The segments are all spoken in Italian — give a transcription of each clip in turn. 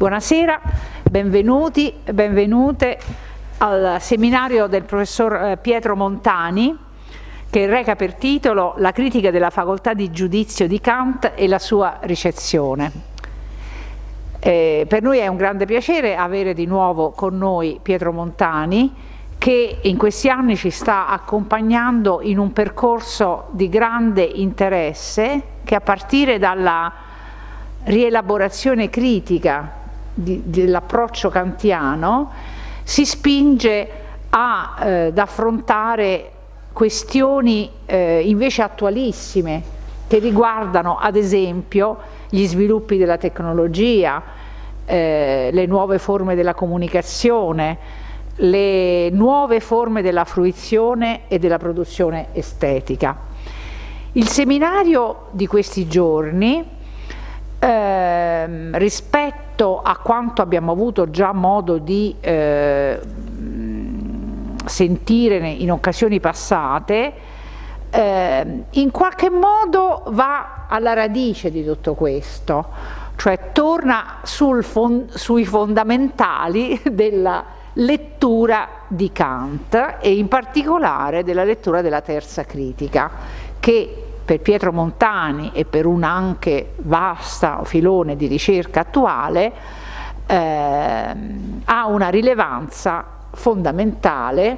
Buonasera, benvenuti, benvenute al seminario del professor eh, Pietro Montani che reca per titolo La critica della facoltà di giudizio di Kant e la sua ricezione. Eh, per noi è un grande piacere avere di nuovo con noi Pietro Montani che in questi anni ci sta accompagnando in un percorso di grande interesse che a partire dalla rielaborazione critica dell'approccio kantiano si spinge a, eh, ad affrontare questioni eh, invece attualissime che riguardano ad esempio gli sviluppi della tecnologia, eh, le nuove forme della comunicazione, le nuove forme della fruizione e della produzione estetica. Il seminario di questi giorni eh, rispetto a quanto abbiamo avuto già modo di eh, sentire in occasioni passate, eh, in qualche modo va alla radice di tutto questo, cioè torna fon sui fondamentali della lettura di Kant e in particolare della lettura della terza critica, che per Pietro Montani e per un anche vasta filone di ricerca attuale eh, ha una rilevanza fondamentale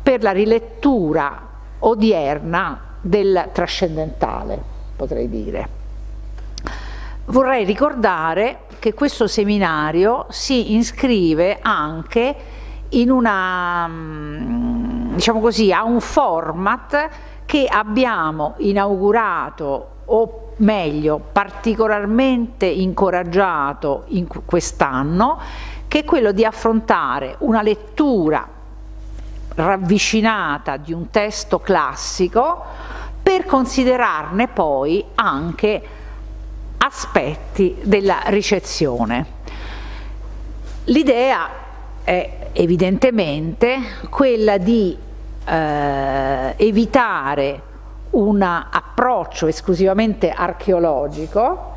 per la rilettura odierna del trascendentale, potrei dire. Vorrei ricordare che questo seminario si iscrive anche in una, diciamo così, a un format che abbiamo inaugurato o meglio particolarmente incoraggiato in quest'anno che è quello di affrontare una lettura ravvicinata di un testo classico per considerarne poi anche aspetti della ricezione. L'idea è evidentemente quella di eh, evitare un approccio esclusivamente archeologico,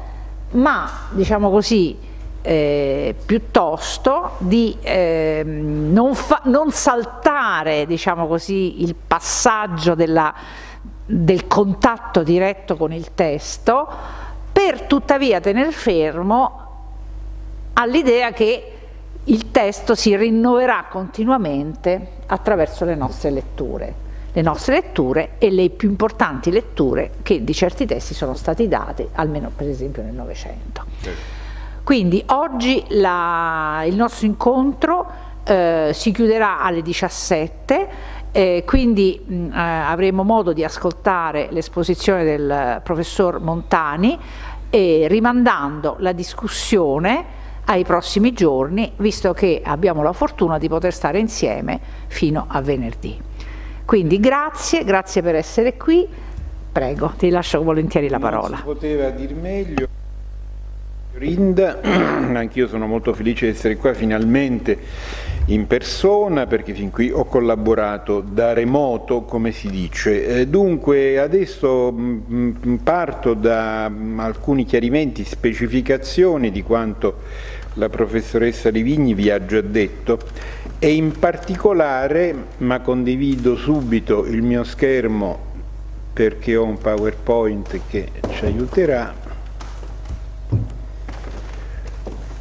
ma diciamo così, eh, piuttosto di eh, non, non, saltare diciamo così, il passaggio della, del contatto diretto con il testo, per tuttavia tener fermo all'idea che il testo si rinnoverà continuamente attraverso le nostre letture le nostre letture e le più importanti letture che di certi testi sono stati dati, almeno per esempio nel Novecento. Quindi oggi la, il nostro incontro eh, si chiuderà alle 17, eh, quindi mh, eh, avremo modo di ascoltare l'esposizione del professor Montani e rimandando la discussione ai prossimi giorni, visto che abbiamo la fortuna di poter stare insieme fino a venerdì. Quindi grazie, grazie per essere qui. Prego, ti lascio volentieri la parola. Non si poteva dir meglio. Rinda, anch'io sono molto felice di essere qua finalmente in persona perché fin qui ho collaborato da remoto come si dice. Eh, dunque adesso mm, mm, parto da mm, alcuni chiarimenti, specificazioni di quanto la professoressa Livigni vi ha già detto. E in particolare, ma condivido subito il mio schermo perché ho un PowerPoint che ci aiuterà,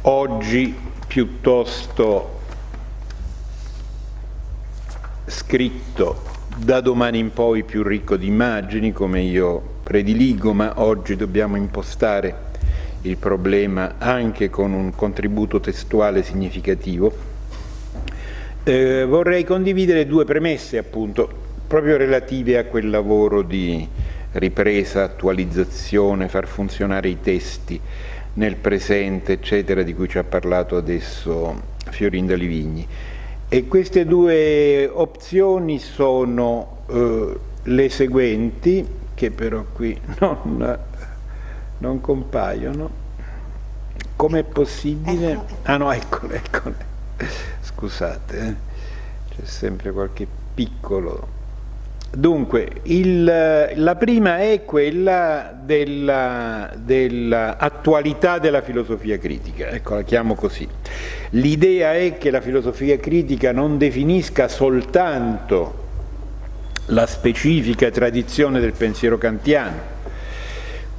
oggi piuttosto scritto da domani in poi più ricco di immagini come io prediligo, ma oggi dobbiamo impostare il problema anche con un contributo testuale significativo, eh, vorrei condividere due premesse appunto proprio relative a quel lavoro di ripresa, attualizzazione, far funzionare i testi nel presente, eccetera, di cui ci ha parlato adesso Fiorinda Livigni. E queste due opzioni sono eh, le seguenti, che però qui non non compaiono. Com'è possibile? Ah no, eccole, eccole. Scusate, eh. c'è sempre qualche piccolo Dunque, il, la prima è quella dell'attualità della, della filosofia critica, ecco la chiamo così. L'idea è che la filosofia critica non definisca soltanto la specifica tradizione del pensiero kantiano,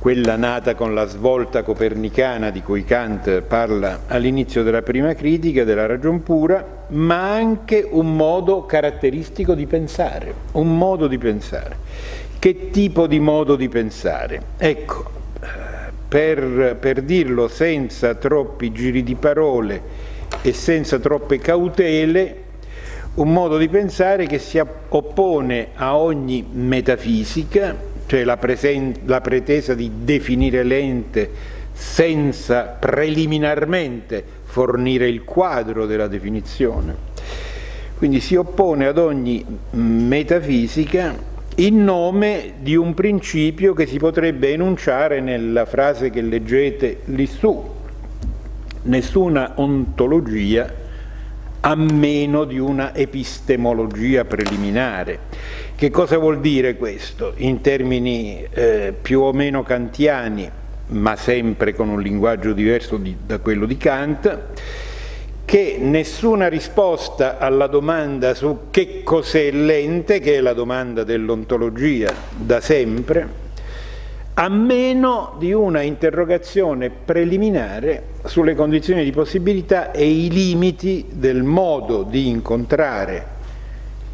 quella nata con la svolta copernicana di cui Kant parla all'inizio della prima critica della ragion pura, ma anche un modo caratteristico di pensare, un modo di pensare. Che tipo di modo di pensare? Ecco, per, per dirlo senza troppi giri di parole e senza troppe cautele, un modo di pensare che si oppone a ogni metafisica, cioè la, la pretesa di definire l'ente senza preliminarmente fornire il quadro della definizione. Quindi si oppone ad ogni metafisica in nome di un principio che si potrebbe enunciare nella frase che leggete lì su. Nessuna ontologia a meno di una epistemologia preliminare. Che cosa vuol dire questo? In termini eh, più o meno kantiani, ma sempre con un linguaggio diverso di, da quello di Kant, che nessuna risposta alla domanda su che cos'è l'ente, che è la domanda dell'ontologia da sempre, a meno di una interrogazione preliminare sulle condizioni di possibilità e i limiti del modo di incontrare.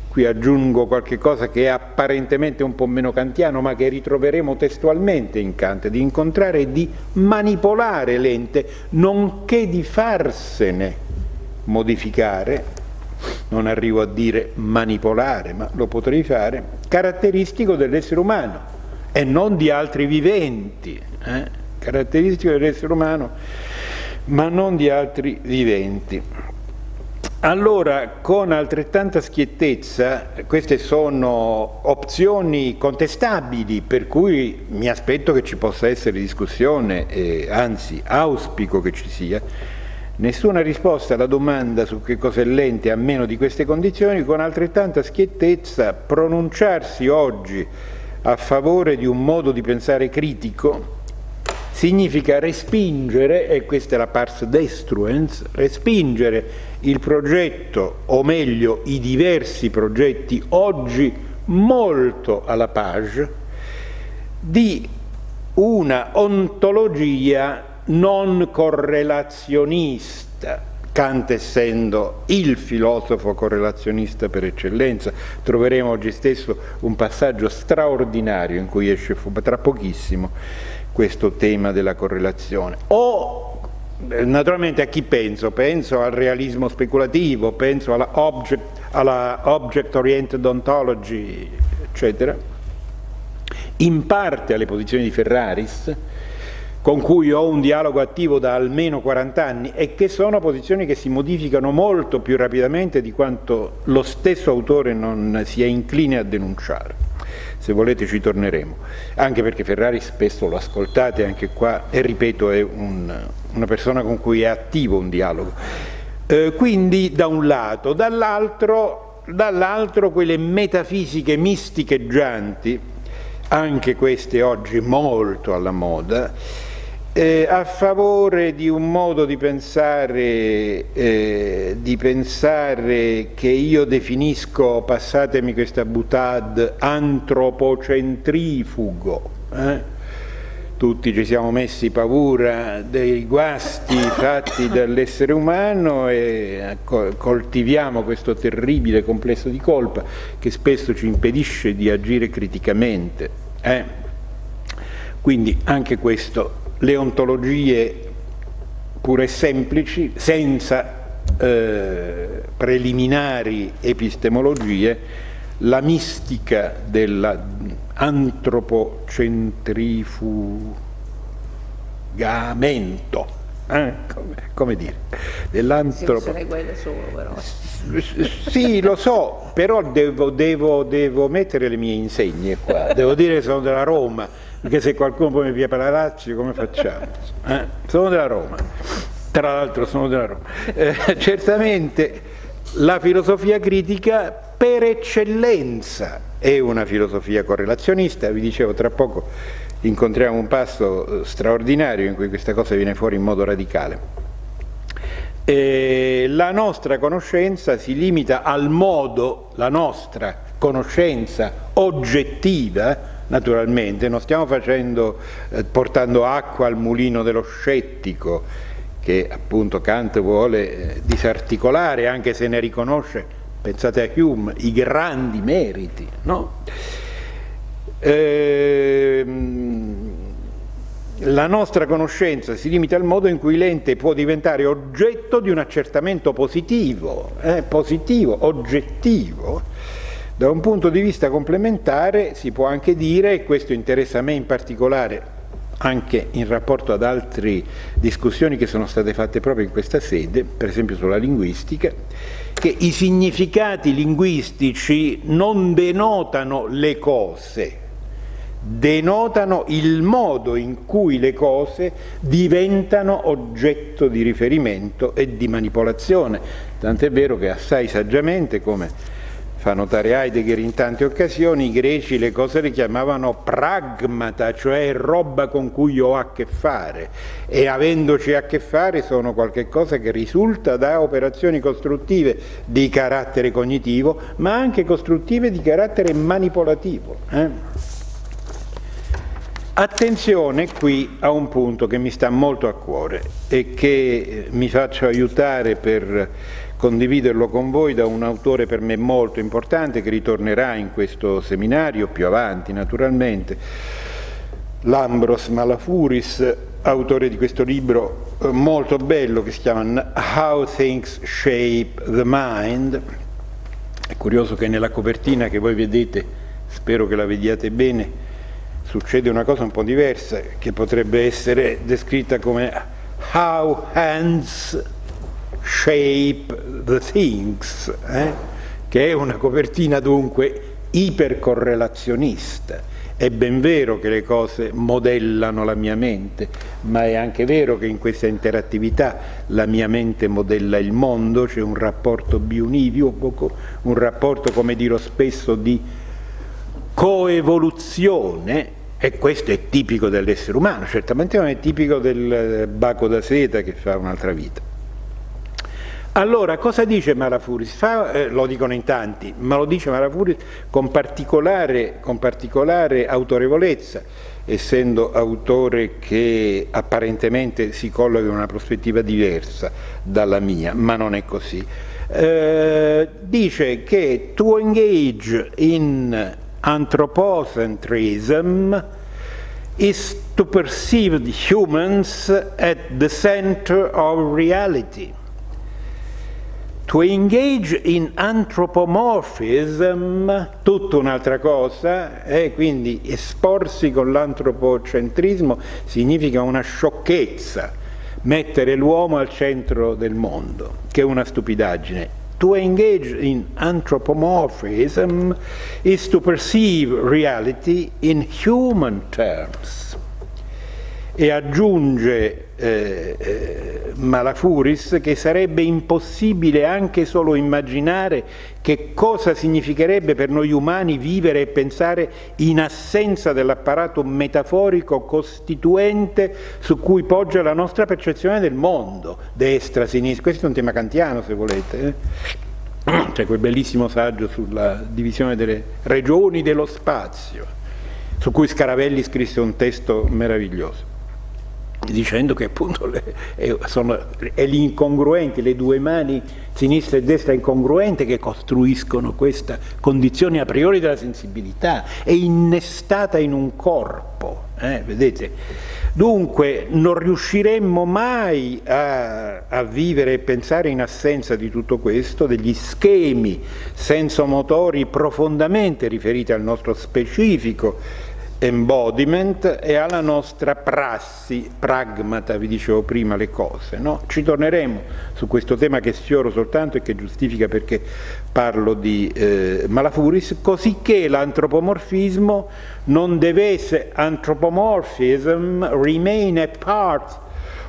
Qui aggiungo qualche cosa che è apparentemente un po' meno kantiano ma che ritroveremo testualmente in Kant, di incontrare e di manipolare l'ente, nonché di farsene modificare, non arrivo a dire manipolare, ma lo potrei fare, caratteristico dell'essere umano e non di altri viventi, eh? caratteristico dell'essere umano, ma non di altri viventi. Allora, con altrettanta schiettezza, queste sono opzioni contestabili, per cui mi aspetto che ci possa essere discussione, e anzi auspico che ci sia, nessuna risposta alla domanda su che cosa è l'ente a meno di queste condizioni, con altrettanta schiettezza pronunciarsi oggi a favore di un modo di pensare critico significa respingere, e questa è la pars destruens, respingere il progetto, o meglio i diversi progetti oggi molto alla page, di una ontologia non correlazionista, Kant essendo il filosofo correlazionista per eccellenza, troveremo oggi stesso un passaggio straordinario in cui esce tra pochissimo questo tema della correlazione. O naturalmente a chi penso? Penso al realismo speculativo, penso alla object, alla object oriented ontology, eccetera, in parte alle posizioni di Ferraris, con cui ho un dialogo attivo da almeno 40 anni e che sono posizioni che si modificano molto più rapidamente di quanto lo stesso autore non sia incline a denunciare. Se volete ci torneremo, anche perché Ferrari spesso lo ascoltate anche qua e ripeto è un, una persona con cui è attivo un dialogo. Eh, quindi da un lato, dall'altro, dall'altro quelle metafisiche misticheggianti, anche queste oggi molto alla moda, eh, a favore di un modo di pensare, eh, di pensare che io definisco, passatemi questa butad, antropocentrifugo. Eh? Tutti ci siamo messi paura dei guasti fatti dall'essere umano e coltiviamo questo terribile complesso di colpa che spesso ci impedisce di agire criticamente. Eh? Quindi anche questo le ontologie pure semplici, senza eh, preliminari epistemologie, la mistica dell'antropocentrifugamento, eh? come, come, dire, dell'antropo... Sì, lo so, però devo, devo, devo mettere le mie insegne qua, devo dire che sono della Roma, perché se qualcuno poi mi la Lazio come facciamo? Eh? Sono della Roma, tra l'altro sono della Roma. Eh, certamente la filosofia critica per eccellenza è una filosofia correlazionista, vi dicevo tra poco incontriamo un passo straordinario in cui questa cosa viene fuori in modo radicale. E la nostra conoscenza si limita al modo, la nostra conoscenza oggettiva, naturalmente, non stiamo facendo, eh, portando acqua al mulino dello scettico, che appunto Kant vuole eh, disarticolare, anche se ne riconosce, pensate a Hume, i grandi meriti. No? Ehm, la nostra conoscenza si limita al modo in cui l'ente può diventare oggetto di un accertamento positivo, eh, positivo, oggettivo. Da un punto di vista complementare si può anche dire, e questo interessa a me in particolare anche in rapporto ad altre discussioni che sono state fatte proprio in questa sede, per esempio sulla linguistica, che i significati linguistici non denotano le cose, denotano il modo in cui le cose diventano oggetto di riferimento e di manipolazione. Tant'è vero che assai saggiamente, come fa notare Heidegger in tante occasioni, i greci le cose le chiamavano pragmata, cioè roba con cui ho a che fare e avendoci a che fare sono qualcosa che risulta da operazioni costruttive di carattere cognitivo, ma anche costruttive di carattere manipolativo. Eh? Attenzione qui a un punto che mi sta molto a cuore e che mi faccio aiutare per condividerlo con voi da un autore per me molto importante che ritornerà in questo seminario più avanti naturalmente, Lambros Malafuris, autore di questo libro eh, molto bello che si chiama How Things Shape the Mind. È curioso che nella copertina che voi vedete, spero che la vediate bene, succede una cosa un po' diversa che potrebbe essere descritta come How Hands Shape the Things, eh? che è una copertina dunque ipercorrelazionista. È ben vero che le cose modellano la mia mente, ma è anche vero che in questa interattività la mia mente modella il mondo, c'è un rapporto biunivoco, un rapporto, come dirò spesso, di coevoluzione, e questo è tipico dell'essere umano, certamente non è tipico del baco da seta che fa un'altra vita. Allora, cosa dice Malafuris? Fa, eh, lo dicono in tanti, ma lo dice Malafuris con particolare, con particolare autorevolezza, essendo autore che apparentemente si colloca in una prospettiva diversa dalla mia, ma non è così. Eh, dice che to engage in anthropocentrism is to perceive the humans at the center of reality To engage in anthropomorphism, tutta un'altra cosa, eh, quindi esporsi con l'antropocentrismo significa una sciocchezza, mettere l'uomo al centro del mondo, che è una stupidaggine. To engage in anthropomorphism is to perceive reality in human terms. E aggiunge eh, eh, Malafuris che sarebbe impossibile anche solo immaginare che cosa significherebbe per noi umani vivere e pensare in assenza dell'apparato metaforico costituente su cui poggia la nostra percezione del mondo, destra, sinistra, questo è un tema kantiano se volete. Eh? C'è quel bellissimo saggio sulla divisione delle regioni dello spazio, su cui Scaravelli scrisse un testo meraviglioso dicendo che appunto le, sono è l'incongruente, le due mani sinistra e destra incongruente che costruiscono questa condizione a priori della sensibilità, è innestata in un corpo, eh, vedete? Dunque non riusciremmo mai a, a, vivere e pensare in assenza di tutto questo, degli schemi sensomotori profondamente riferiti al nostro specifico embodiment e alla nostra prassi, pragmata, vi dicevo prima le cose. No? Ci torneremo su questo tema che sfioro soltanto e che giustifica perché parlo di eh, Malafuris, cosicché l'antropomorfismo non deve essere, anthropomorphism remain a part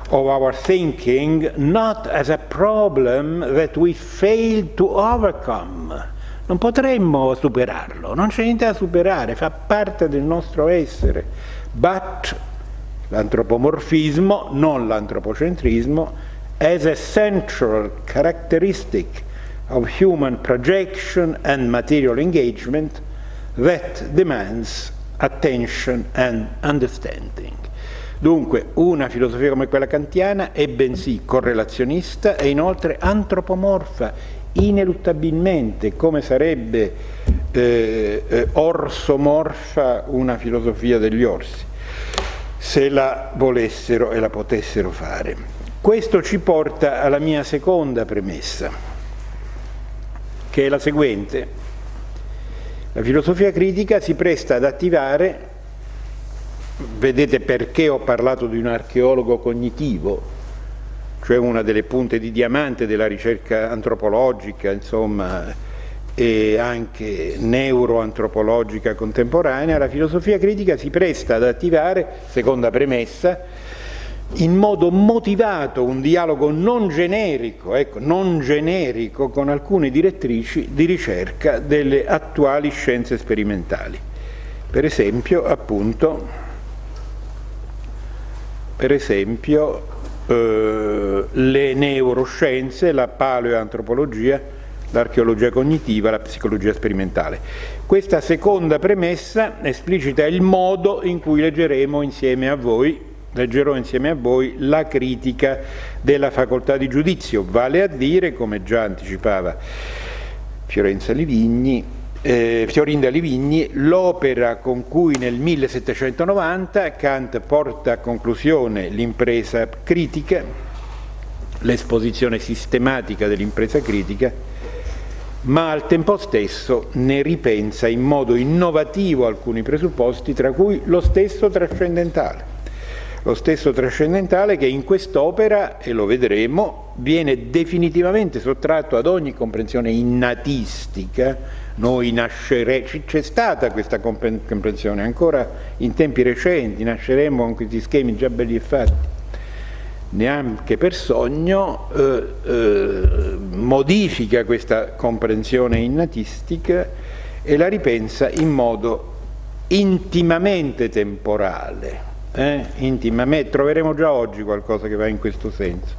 of our thinking not as a problem that we fail to overcome non potremmo superarlo, non c'è niente da superare, fa parte del nostro essere. But l'antropomorfismo, non l'antropocentrismo, as a central characteristic of human projection and material engagement that demands attention and understanding. Dunque una filosofia come quella kantiana è bensì correlazionista e inoltre antropomorfa, ineluttabilmente, come sarebbe eh, eh, orsomorfa una filosofia degli orsi, se la volessero e la potessero fare. Questo ci porta alla mia seconda premessa, che è la seguente. La filosofia critica si presta ad attivare Vedete perché ho parlato di un archeologo cognitivo, cioè una delle punte di diamante della ricerca antropologica, insomma, e anche neuroantropologica contemporanea, la filosofia critica si presta ad attivare, seconda premessa, in modo motivato un dialogo non generico, ecco, non generico con alcune direttrici di ricerca delle attuali scienze sperimentali. Per esempio, appunto, per esempio eh, le neuroscienze, la paleoantropologia, l'archeologia cognitiva, la psicologia sperimentale. Questa seconda premessa esplicita il modo in cui leggeremo insieme a voi, leggerò insieme a voi la critica della facoltà di giudizio, vale a dire, come già anticipava Fiorenza Livigni, eh, Fiorinda Livigni, l'opera con cui nel 1790 Kant porta a conclusione l'impresa critica, l'esposizione sistematica dell'impresa critica, ma al tempo stesso ne ripensa in modo innovativo alcuni presupposti, tra cui lo stesso trascendentale. Lo stesso trascendentale che in quest'opera, e lo vedremo, viene definitivamente sottratto ad ogni comprensione innatistica noi nasceremo, c'è stata questa comprensione, ancora in tempi recenti nasceremo con questi schemi già belli e fatti, neanche per sogno eh, eh, modifica questa comprensione innatistica e la ripensa in modo intimamente temporale. Eh? Intimamente, troveremo già oggi qualcosa che va in questo senso,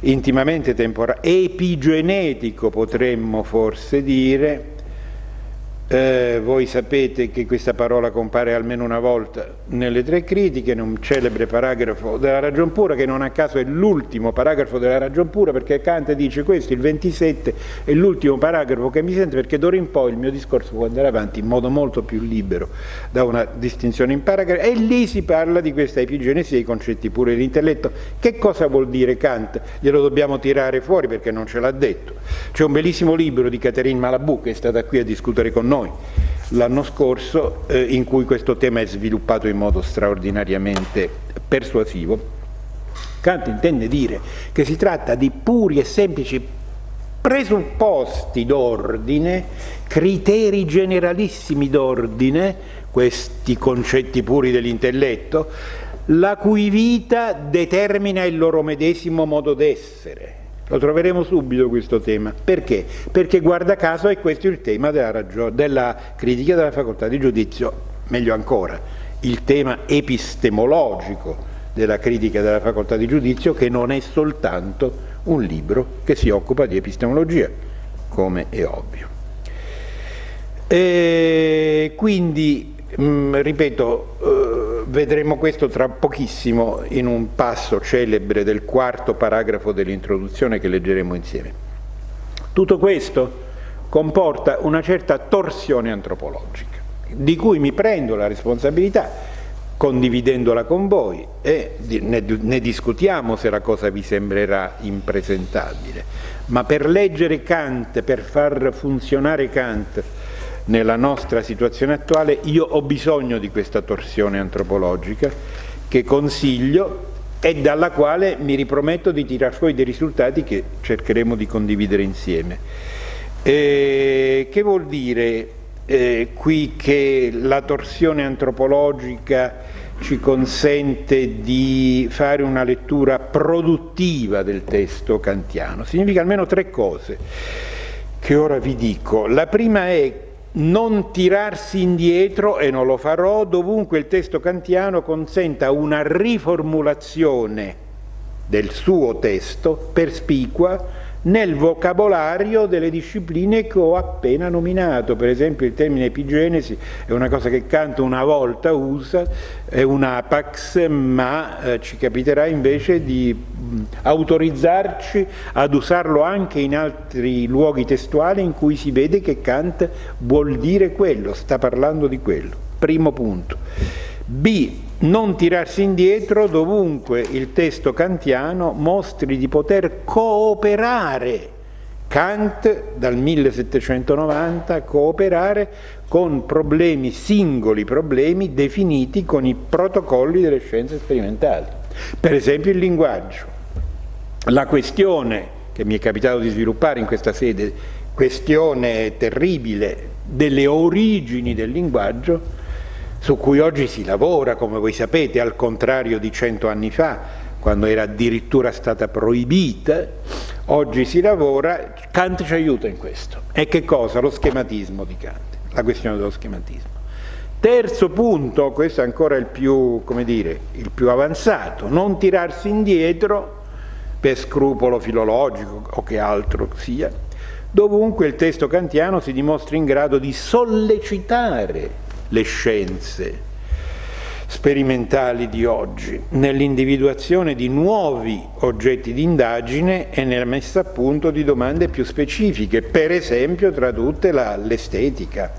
intimamente temporale, epigenetico potremmo forse dire, eh, voi sapete che questa parola compare almeno una volta nelle tre critiche, in un celebre paragrafo della Ragion Pura, che non a caso è l'ultimo paragrafo della Ragion Pura, perché Kant dice questo, il 27 è l'ultimo paragrafo che mi sente, perché d'ora in poi il mio discorso può andare avanti in modo molto più libero da una distinzione in paragrafi, e lì si parla di questa epigenesi dei concetti puri dell'intelletto. Che cosa vuol dire Kant? Glielo dobbiamo tirare fuori perché non ce l'ha detto. C'è un bellissimo libro di Catherine Malabou che è stata qui a discutere con noi noi l'anno scorso eh, in cui questo tema è sviluppato in modo straordinariamente persuasivo. Kant intende dire che si tratta di puri e semplici presupposti d'ordine, criteri generalissimi d'ordine, questi concetti puri dell'intelletto, la cui vita determina il loro medesimo modo d'essere lo troveremo subito questo tema. Perché? Perché guarda caso è questo il tema della, della critica della facoltà di giudizio, meglio ancora, il tema epistemologico della critica della facoltà di giudizio che non è soltanto un libro che si occupa di epistemologia, come è ovvio. E quindi, mm, ripeto, eh, vedremo questo tra pochissimo in un passo celebre del quarto paragrafo dell'introduzione che leggeremo insieme. Tutto questo comporta una certa torsione antropologica, di cui mi prendo la responsabilità condividendola con voi e ne, ne, discutiamo se la cosa vi sembrerà impresentabile. Ma per leggere Kant, per far funzionare Kant, nella nostra situazione attuale, io ho bisogno di questa torsione antropologica che consiglio e dalla quale mi riprometto di tirar fuori dei risultati che cercheremo di condividere insieme. Eh, che vuol dire eh, qui che la torsione antropologica ci consente di fare una lettura produttiva del testo kantiano? Significa almeno tre cose che ora vi dico. La prima è non tirarsi indietro, e non lo farò, dovunque il testo kantiano consenta una riformulazione del suo testo perspicua nel vocabolario delle discipline che ho appena nominato, per esempio il termine epigenesi è una cosa che Kant una volta usa, è un apax, ma eh, ci capiterà invece di mh, autorizzarci ad usarlo anche in altri luoghi testuali in cui si vede che Kant vuol dire quello, sta parlando di quello. Primo punto. B non tirarsi indietro dovunque il testo kantiano mostri di poter cooperare. Kant dal 1790 cooperare con problemi, singoli problemi definiti con i protocolli delle scienze sperimentali. Per esempio il linguaggio. La questione che mi è capitato di sviluppare in questa sede, questione terribile delle origini del linguaggio, su cui oggi si lavora, come voi sapete, al contrario di cento anni fa, quando era addirittura stata proibita, oggi si lavora, Kant ci aiuta in questo. E che cosa? Lo schematismo di Kant, la questione dello schematismo. Terzo punto, questo è ancora il più, dire, il più avanzato, non tirarsi indietro per scrupolo filologico o che altro sia, dovunque il testo kantiano si dimostri in grado di sollecitare le scienze sperimentali di oggi, nell'individuazione di nuovi oggetti di indagine e nella messa a punto di domande più specifiche, per esempio tra tutte l'estetica,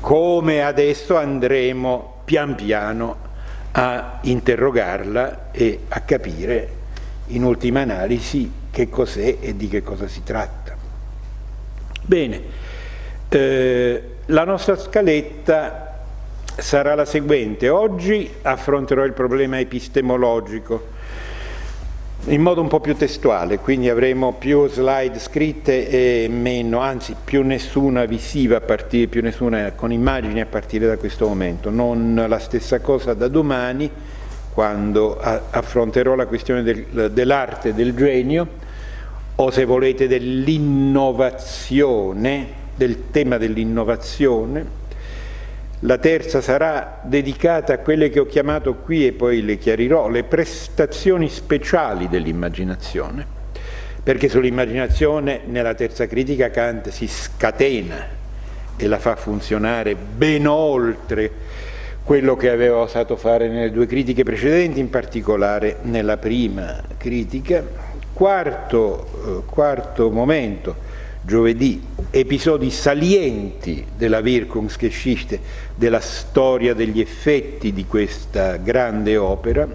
come adesso andremo pian piano a interrogarla e a capire in ultima analisi che cos'è e di che cosa si tratta. Bene, eh, la nostra scaletta sarà la seguente. Oggi affronterò il problema epistemologico in modo un po' più testuale, quindi avremo più slide scritte e meno, anzi più nessuna visiva a partire, più nessuna con immagini a partire da questo momento, non la stessa cosa da domani quando affronterò la questione del, dell'arte del genio o se volete dell'innovazione, del tema dell'innovazione la terza sarà dedicata a quelle che ho chiamato qui e poi le chiarirò, le prestazioni speciali dell'immaginazione, perché sull'immaginazione nella terza critica Kant si scatena e la fa funzionare ben oltre quello che aveva osato fare nelle due critiche precedenti, in particolare nella prima critica. Quarto, eh, quarto momento, giovedì episodi salienti della Wirkungsgeschichte, della storia degli effetti di questa grande opera,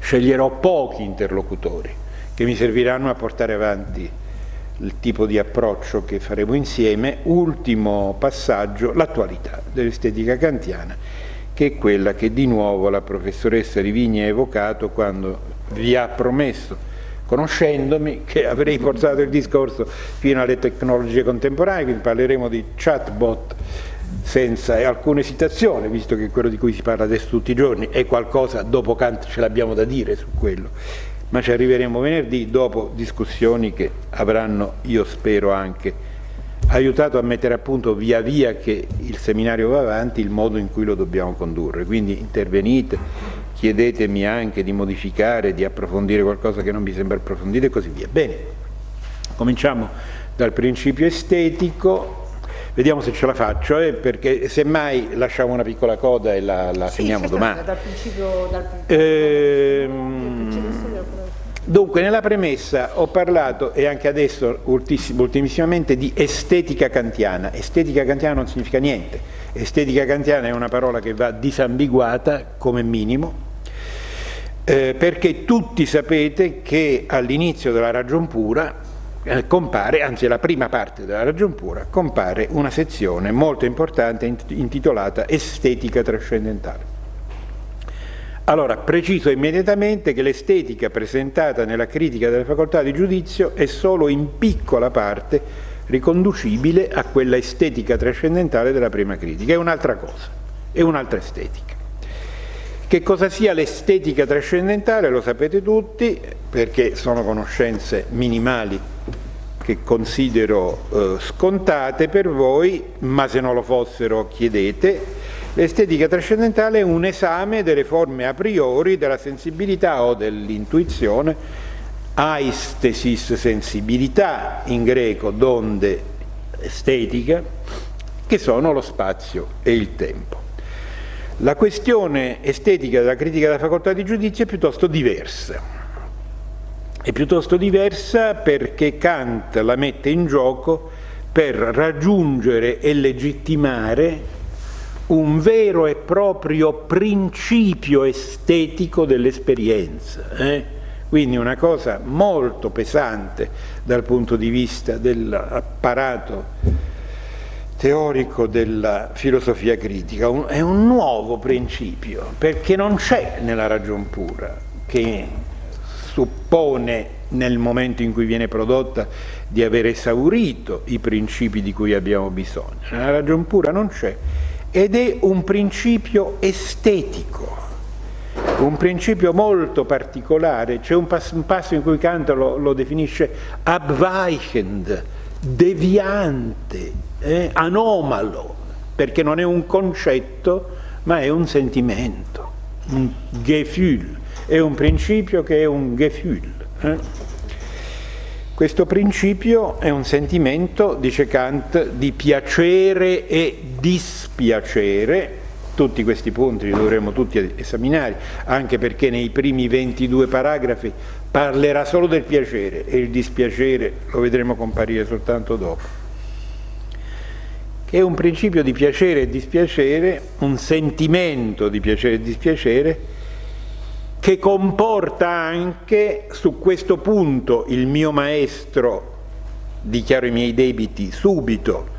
sceglierò pochi interlocutori che mi serviranno a portare avanti il tipo di approccio che faremo insieme. Ultimo passaggio, l'attualità dell'estetica kantiana, che è quella che di nuovo la professoressa Rivigni ha evocato quando vi ha promesso conoscendomi che avrei portato il discorso fino alle tecnologie contemporanee, quindi parleremo di chatbot senza alcuna esitazione, visto che quello di cui si parla adesso tutti i giorni è qualcosa, dopo Kant ce l'abbiamo da dire su quello, ma ci arriveremo venerdì dopo discussioni che avranno, io spero anche, aiutato a mettere a punto via via che il seminario va avanti il modo in cui lo dobbiamo condurre, quindi intervenite, chiedetemi anche di modificare, di approfondire qualcosa che non mi sembra approfondito e così via. Bene, cominciamo dal principio estetico, vediamo se ce la faccio, eh, perché semmai lasciamo una piccola coda e la, la sì, finiamo domani. Dal principio, dal, ehm, Dunque, nella premessa ho parlato, e anche adesso ultimissimamente, di estetica kantiana. Estetica kantiana non significa niente. Estetica kantiana è una parola che va disambiguata come minimo, eh, perché tutti sapete che all'inizio della ragion pura eh, compare, anzi la prima parte della ragion pura, compare una sezione molto importante intitolata Estetica trascendentale. Allora, preciso immediatamente che l'estetica presentata nella critica delle facoltà di giudizio è solo in piccola parte riconducibile a quella estetica trascendentale della prima critica, è un'altra cosa, è un'altra estetica. Che cosa sia l'estetica trascendentale lo sapete tutti perché sono conoscenze minimali che considero eh, scontate per voi, ma se non lo fossero chiedete, l'estetica trascendentale è un esame delle forme a priori della sensibilità o dell'intuizione, aistesis sensibilità in greco, donde estetica, che sono lo spazio e il tempo. La questione estetica della critica della facoltà di giudizio è piuttosto diversa. È piuttosto diversa perché Kant la mette in gioco per raggiungere e legittimare un vero e proprio principio estetico dell'esperienza. Eh? Quindi una cosa molto pesante dal punto di vista dell'apparato teorico della filosofia critica, un, è un nuovo principio, perché non c'è nella ragion pura, che suppone nel momento in cui viene prodotta di aver esaurito i principi di cui abbiamo bisogno. Nella ragion pura non c'è ed è un principio estetico, un principio molto particolare, c'è un, passo, un passo in cui Kant lo, lo definisce abweichend, deviante, eh, anomalo, perché non è un concetto, ma è un sentimento, un Gefühl, è un principio che è un Gefühl. Eh? Questo principio è un sentimento, dice Kant, di piacere e dispiacere, tutti questi punti li dovremo tutti esaminare, anche perché nei primi 22 paragrafi parlerà solo del piacere e il dispiacere lo vedremo comparire soltanto dopo. È un principio di piacere e dispiacere, un sentimento di piacere e dispiacere, che comporta anche su questo punto il mio maestro, dichiaro i miei debiti subito,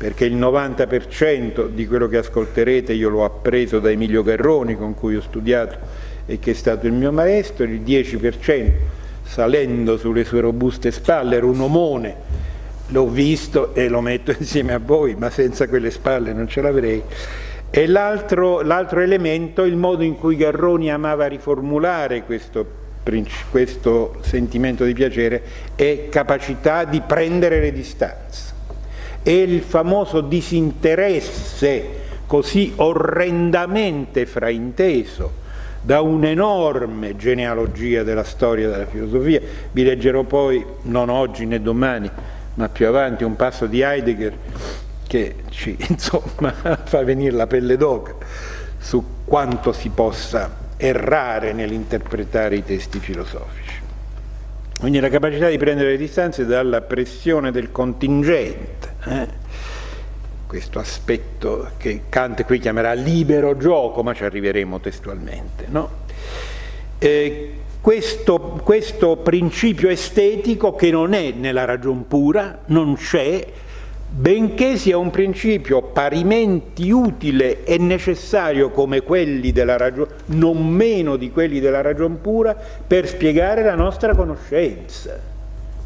perché il 90% di quello che ascolterete io l'ho appreso da Emilio Garroni con cui ho studiato e che è stato il mio maestro, il 10% salendo sulle sue robuste spalle era un omone l'ho visto e lo metto insieme a voi, ma senza quelle spalle non ce l'avrei. E l'altro, elemento, il modo in cui Garroni amava riformulare questo questo sentimento di piacere è capacità di prendere le distanze. È il famoso disinteresse così orrendamente frainteso da un'enorme genealogia della storia della filosofia. Vi leggerò poi, non oggi né domani, ma più avanti un passo di Heidegger che ci insomma, fa venire la pelle d'oca su quanto si possa errare nell'interpretare i testi filosofici. Quindi la capacità di prendere le distanze dalla pressione del contingente, eh? questo aspetto che Kant qui chiamerà libero gioco, ma ci arriveremo testualmente. No? Eh, questo, questo principio estetico che non è nella ragion pura, non c'è, benché sia un principio parimenti utile e necessario come quelli della ragione, non meno di quelli della ragion pura, per spiegare la nostra conoscenza.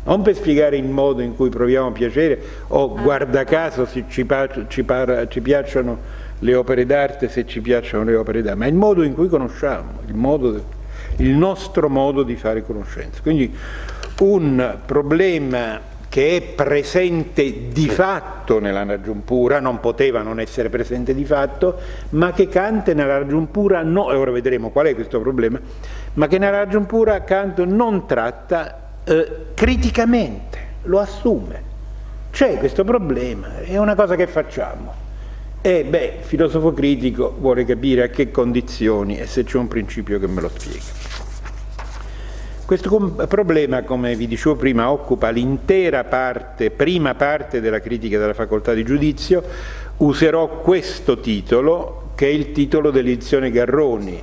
Non per spiegare il modo in cui proviamo piacere o guarda caso se ci, ci, ci piacciono le opere d'arte, se ci piacciono le opere d'arte, ma il modo in cui conosciamo, il modo il nostro modo di fare conoscenza. Quindi un problema che è presente di fatto nella ragion pura, non poteva non essere presente di fatto, ma che Kant nella ragion pura, no, e ora vedremo qual è questo problema, ma che nella ragion pura Kant non tratta eh, criticamente, lo assume. C'è questo problema, è una cosa che facciamo. E beh, il filosofo critico vuole capire a che condizioni e se c'è un principio che me lo spiega. Questo problema, come vi dicevo prima, occupa l'intera parte, prima parte della critica della facoltà di giudizio. Userò questo titolo, che è il titolo dell'edizione Garroni.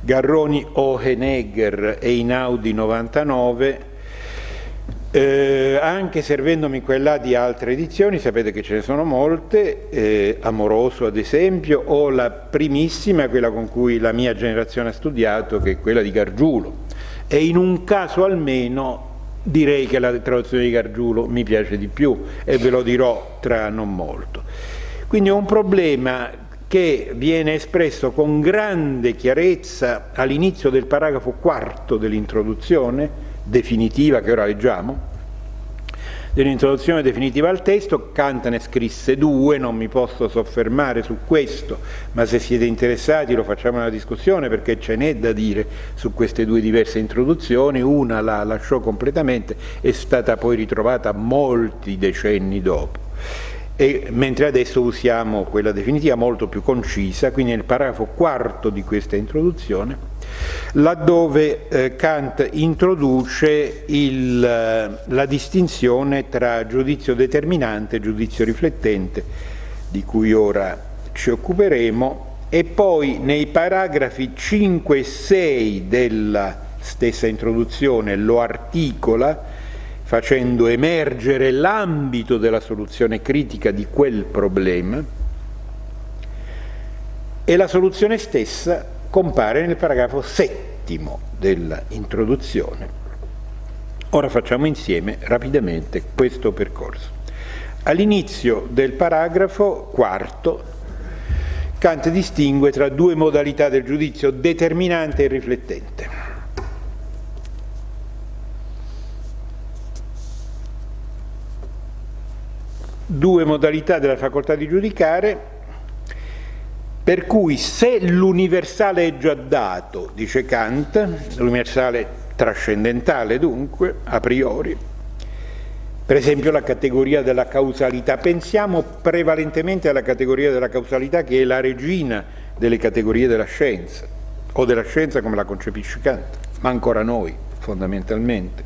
Garroni Ohenegger e Inaudi 99, eh, anche servendomi quella di altre edizioni, sapete che ce ne sono molte, eh, Amoroso ad esempio, o la primissima, quella con cui la mia generazione ha studiato, che è quella di Gargiulo e in un caso almeno direi che la traduzione di Gargiulo mi piace di più e ve lo dirò tra non molto. Quindi è un problema che viene espresso con grande chiarezza all'inizio del paragrafo quarto dell'introduzione definitiva che ora leggiamo. Dell'introduzione definitiva al testo, Kant ne scrisse due, non mi posso soffermare su questo, ma se siete interessati lo facciamo una discussione perché ce n'è da dire su queste due diverse introduzioni, una la lasciò completamente, è stata poi ritrovata molti decenni dopo. E, mentre adesso usiamo quella definitiva molto più concisa, quindi nel paragrafo quarto di questa introduzione laddove eh, Kant introduce il, eh, la distinzione tra giudizio determinante e giudizio riflettente, di cui ora ci occuperemo, e poi nei paragrafi 5 e 6 della stessa introduzione lo articola facendo emergere l'ambito della soluzione critica di quel problema e la soluzione stessa compare nel paragrafo settimo dell'introduzione. Ora facciamo insieme rapidamente questo percorso. All'inizio del paragrafo quarto Kant distingue tra due modalità del giudizio determinante e riflettente. Due modalità della facoltà di giudicare per cui se l'universale è già dato, dice Kant, l'universale trascendentale dunque, a priori, per esempio la categoria della causalità, pensiamo prevalentemente alla categoria della causalità che è la regina delle categorie della scienza, o della scienza come la concepisce Kant, ma ancora noi fondamentalmente.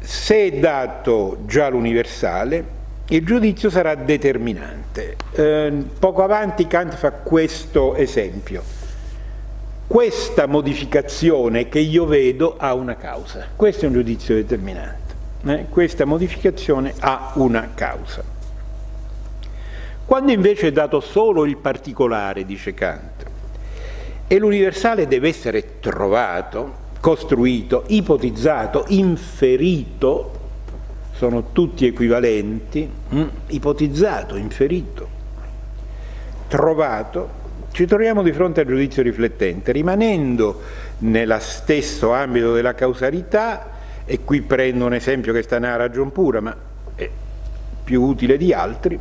Se è dato già l'universale, il giudizio sarà determinante. Eh, poco avanti Kant fa questo esempio. Questa modificazione che io vedo ha una causa. Questo è un giudizio determinante. Eh? Questa modificazione ha una causa. Quando invece è dato solo il particolare, dice Kant, e l'universale deve essere trovato, costruito, ipotizzato, inferito, sono tutti equivalenti, mm, ipotizzato, inferito, trovato, ci troviamo di fronte al giudizio riflettente, rimanendo nello stesso ambito della causalità, e qui prendo un esempio che sta nella ragion pura, ma è più utile di altri,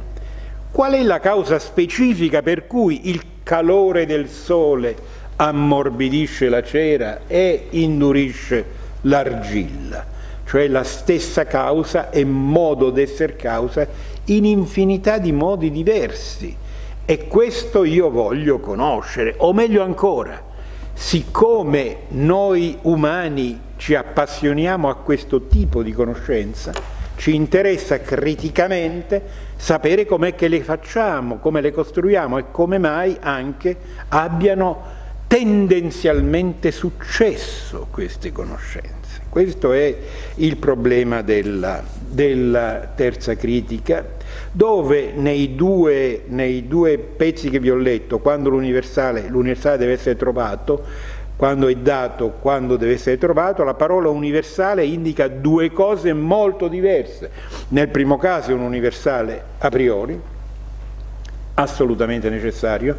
qual è la causa specifica per cui il calore del sole ammorbidisce la cera e indurisce l'argilla? Cioè la stessa causa e modo d'essere causa in infinità di modi diversi. E questo io voglio conoscere, o meglio ancora, siccome noi umani ci appassioniamo a questo tipo di conoscenza, ci interessa criticamente sapere com'è che le facciamo, come le costruiamo e come mai anche abbiano tendenzialmente successo queste conoscenze. Questo è il problema della, della terza critica, dove nei due, nei due, pezzi che vi ho letto, quando l'universale, l'universale deve essere trovato, quando è dato, quando deve essere trovato, la parola universale indica due cose molto diverse. Nel primo caso è un universale a priori, assolutamente necessario,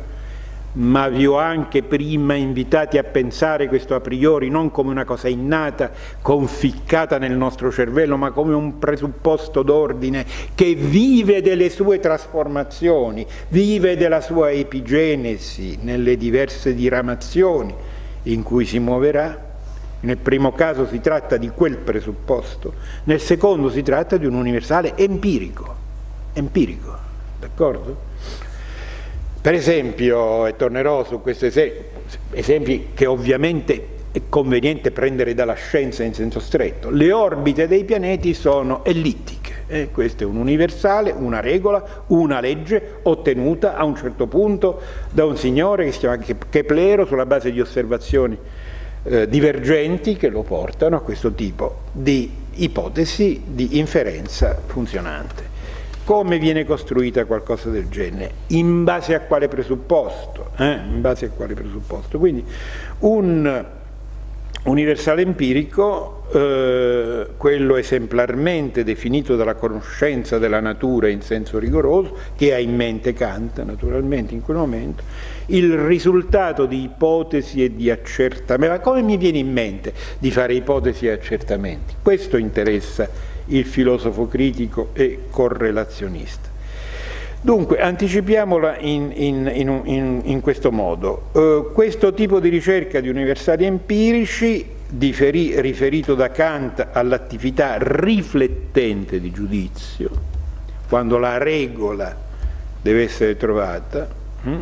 ma vi ho anche prima invitati a pensare questo a priori non come una cosa innata, conficcata nel nostro cervello, ma come un presupposto d'ordine che vive delle sue trasformazioni, vive della sua epigenesi nelle diverse diramazioni in cui si muoverà. Nel primo caso si tratta di quel presupposto, nel secondo si tratta di un universale empirico, empirico, d'accordo? Per esempio, e tornerò su questi esempi che ovviamente è conveniente prendere dalla scienza in senso stretto, le orbite dei pianeti sono ellittiche, eh? questo è un universale, una regola, una legge ottenuta a un certo punto da un signore che si chiama Keplero sulla base di osservazioni eh, divergenti che lo portano a questo tipo di ipotesi di inferenza funzionante. Come viene costruita qualcosa del genere? In base a quale presupposto? Eh? A quale presupposto? Quindi un, universale empirico, eh, quello esemplarmente definito dalla conoscenza della natura in senso rigoroso, che ha in mente Kant naturalmente in quel momento, il risultato di ipotesi e di accertamenti. Ma come mi viene in mente di fare ipotesi e accertamenti? Questo interessa il filosofo critico e correlazionista. Dunque, anticipiamola in, in, in, in questo modo. Uh, questo tipo di ricerca di universali empirici, differi, riferito da Kant all'attività riflettente di giudizio, quando la regola deve essere trovata, hm,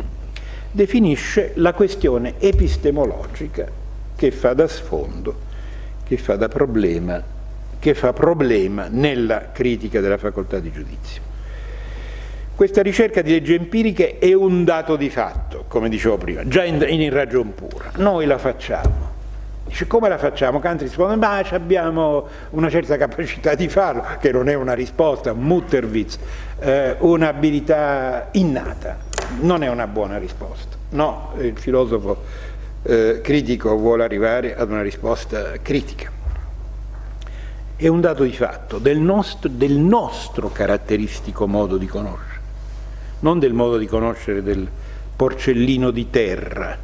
definisce la questione epistemologica che fa da sfondo, che fa da problema, che fa problema nella critica della facoltà di giudizio. Questa ricerca di leggi empiriche è un dato di fatto, come dicevo prima, già in, in ragion pura. Noi la facciamo. Dice, come la facciamo? Kant risponde, ma abbiamo una certa capacità di farlo, che non è una risposta, Mutterwitz, eh, un'abilità innata, non è una buona risposta. No, il filosofo eh, critico vuole arrivare ad una risposta critica. È un dato di fatto del nostro, del nostro caratteristico modo di conoscere non del modo di conoscere del porcellino di terra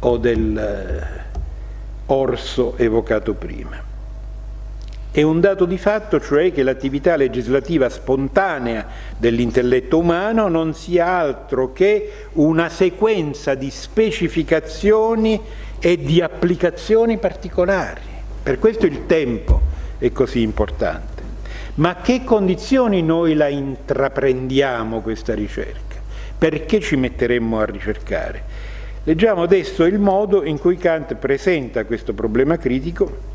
o del eh, orso evocato prima. È un dato di fatto, cioè che l'attività legislativa spontanea dell'intelletto umano non sia altro che una sequenza di specificazioni e di applicazioni particolari. Per questo il tempo è così importante. Ma a che condizioni noi la intraprendiamo questa ricerca? Perché ci metteremmo a ricercare? Leggiamo adesso il modo in cui Kant presenta questo problema critico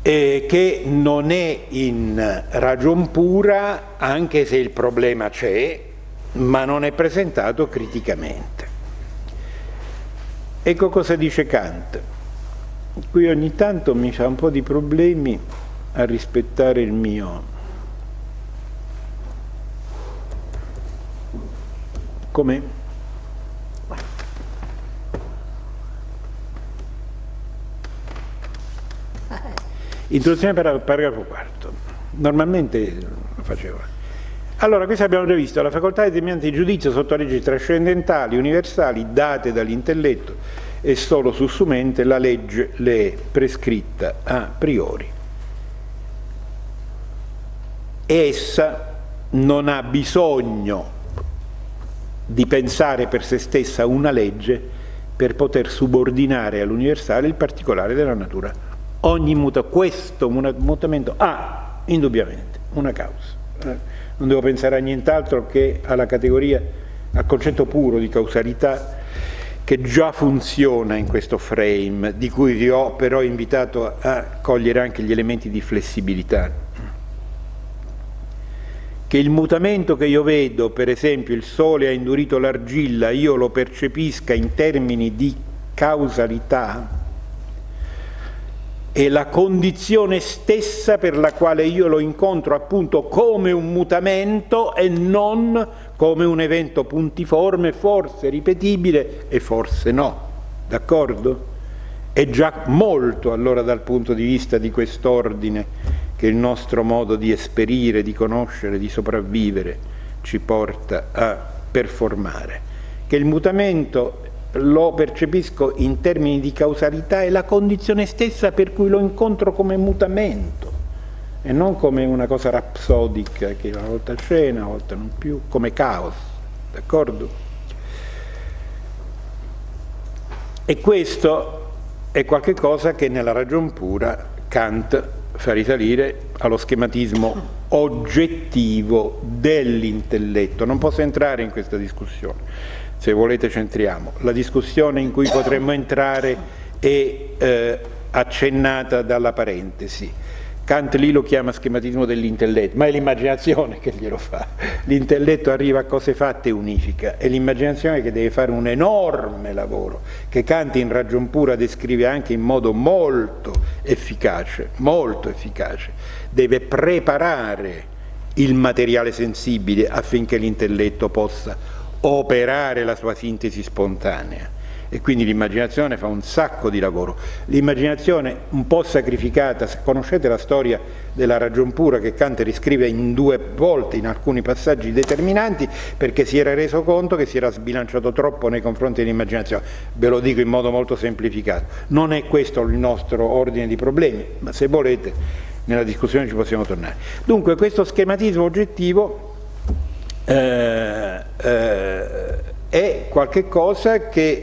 eh, che non è in ragion pura anche se il problema c'è, ma non è presentato criticamente. Ecco cosa dice Kant. Qui ogni tanto mi fa un po' di problemi a rispettare il mio. Come? Introduzione per paragrafo quarto. Normalmente lo facevo. Allora, questo abbiamo già visto, la facoltà determinante di giudizio sotto leggi trascendentali, universali, date dall'intelletto è solo sussumente la legge le è prescritta a priori essa non ha bisogno di pensare per se stessa una legge per poter subordinare all'universale il particolare della natura. Ogni muta, questo mutamento ha indubbiamente una causa. Eh, non devo pensare a nient'altro che alla categoria, al concetto puro di causalità che già funziona in questo frame, di cui vi ho però invitato a cogliere anche gli elementi di flessibilità. Che il mutamento che io vedo, per esempio il sole ha indurito l'argilla, io lo percepisca in termini di causalità, è la condizione stessa per la quale io lo incontro appunto come un mutamento e non come un evento puntiforme, forse ripetibile e forse no. D'accordo? È già molto allora dal punto di vista di quest'ordine che il nostro modo di esperire, di conoscere, di sopravvivere ci porta a performare, che il mutamento lo percepisco in termini di causalità è la condizione stessa per cui lo incontro come mutamento e non come una cosa rapsodica che una volta c'è, una volta non più, come caos, d'accordo? E questo è qualcosa che nella ragion pura Kant fa risalire allo schematismo oggettivo dell'intelletto. Non posso entrare in questa discussione, se volete centriamo. La discussione in cui potremmo entrare è eh, accennata dalla parentesi. Kant lì lo chiama schematismo dell'intelletto, ma è l'immaginazione che glielo fa. L'intelletto arriva a cose fatte e unifica, è l'immaginazione che deve fare un enorme lavoro, che Kant in ragion pura descrive anche in modo molto efficace, molto efficace. Deve preparare il materiale sensibile affinché l'intelletto possa operare la sua sintesi spontanea e quindi l'immaginazione fa un sacco di lavoro. L'immaginazione un po' sacrificata, conoscete la storia della ragion pura che Kant riscrive in due volte in alcuni passaggi determinanti perché si era reso conto che si era sbilanciato troppo nei confronti dell'immaginazione. Ve lo dico in modo molto semplificato. Non è questo il nostro ordine di problemi, ma se volete nella discussione ci possiamo tornare. Dunque questo schematismo oggettivo eh, eh, è qualcosa che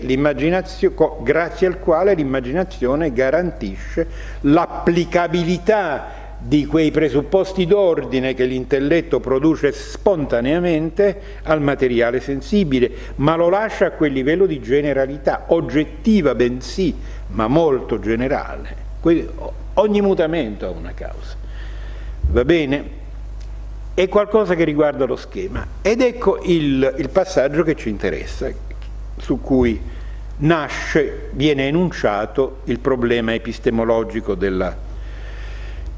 grazie al quale l'immaginazione garantisce l'applicabilità di quei presupposti d'ordine che l'intelletto produce spontaneamente al materiale sensibile, ma lo lascia a quel livello di generalità, oggettiva bensì, ma molto generale. Ogni mutamento ha una causa. Va bene? È qualcosa che riguarda lo schema. Ed ecco il, il passaggio che ci interessa, su cui nasce, viene enunciato il problema epistemologico della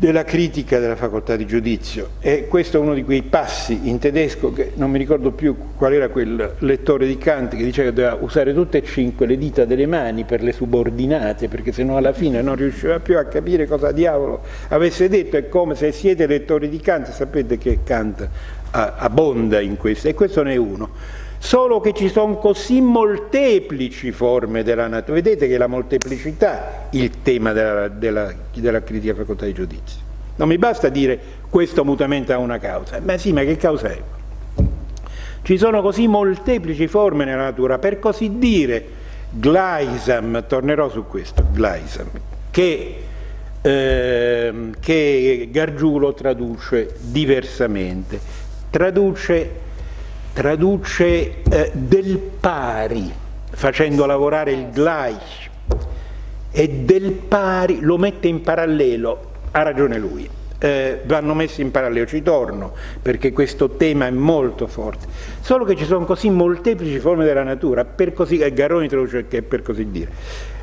della critica della facoltà di giudizio. E questo è uno di quei passi in tedesco che non mi ricordo più qual era quel lettore di Kant che diceva che doveva usare tutte e cinque le dita delle mani per le subordinate perché sennò alla fine non riusciva più a capire cosa diavolo avesse detto. È come se siete lettori di Kant sapete che Kant abbonda in questo e questo ne è uno solo che ci sono così molteplici forme della natura. Vedete che la molteplicità è il tema della, della, della critica facoltà di giudizio. Non mi basta dire questo mutamento ha una causa, ma sì, ma che causa è? Ci sono così molteplici forme nella natura, per così dire, Gleisam, tornerò su questo, Gleisam, che, eh, che Gargiulo traduce diversamente, traduce traduce eh, del pari, facendo lavorare il gleich, e del pari lo mette in parallelo, ha ragione lui, eh, vanno messi in parallelo, ci torno perché questo tema è molto forte, solo che ci sono così molteplici forme della natura, per così, eh, Garroni traduce che per così dire,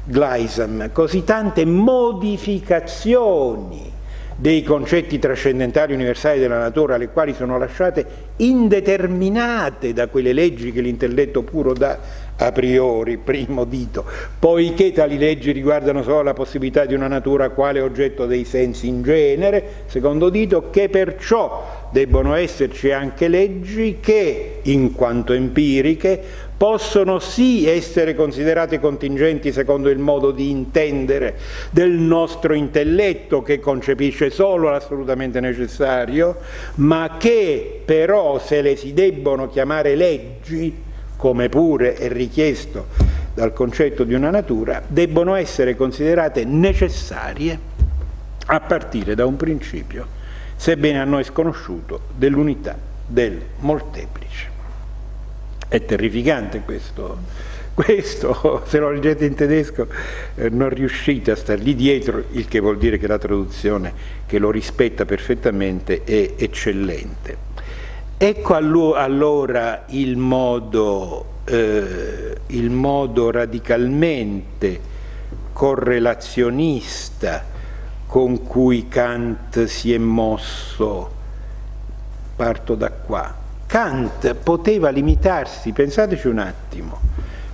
Gleisam, così tante modificazioni dei concetti trascendentali universali della natura, le quali sono lasciate indeterminate da quelle leggi che l'intelletto puro dà a priori, primo dito, poiché tali leggi riguardano solo la possibilità di una natura quale oggetto dei sensi in genere, secondo dito, che perciò debbono esserci anche leggi che, in quanto empiriche, possono sì essere considerate contingenti secondo il modo di intendere del nostro intelletto che concepisce solo l'assolutamente necessario, ma che però se le si debbono chiamare leggi, come pure è richiesto dal concetto di una natura, debbono essere considerate necessarie a partire da un principio, sebbene a noi sconosciuto, dell'unità del molteplice. È terrificante questo, questo, se lo leggete in tedesco eh, non riuscite a stare lì dietro, il che vuol dire che la traduzione che lo rispetta perfettamente è eccellente. Ecco allora il modo, eh, il modo radicalmente correlazionista con cui Kant si è mosso, parto da qua, Kant poteva limitarsi, pensateci un attimo,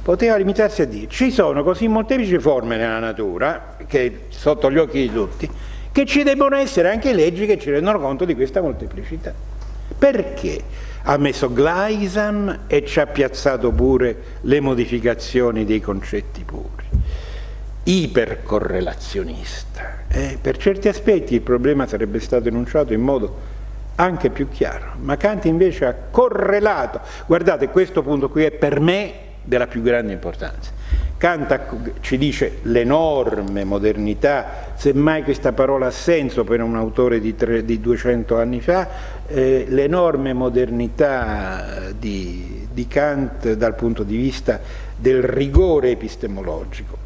poteva limitarsi a dire ci sono così molteplici forme nella natura, che sotto gli occhi di tutti, che ci debbono essere anche leggi che ci rendono conto di questa molteplicità. Perché? Ha messo Gleisam e ci ha piazzato pure le modificazioni dei concetti puri. Ipercorrelazionista. Eh, per certi aspetti il problema sarebbe stato enunciato in modo anche più chiaro, ma Kant invece ha correlato, guardate questo punto qui è per me della più grande importanza, Kant ci dice l'enorme modernità, semmai questa parola ha senso per un autore di, tre, di 200 anni fa, eh, l'enorme modernità di, di Kant dal punto di vista del rigore epistemologico.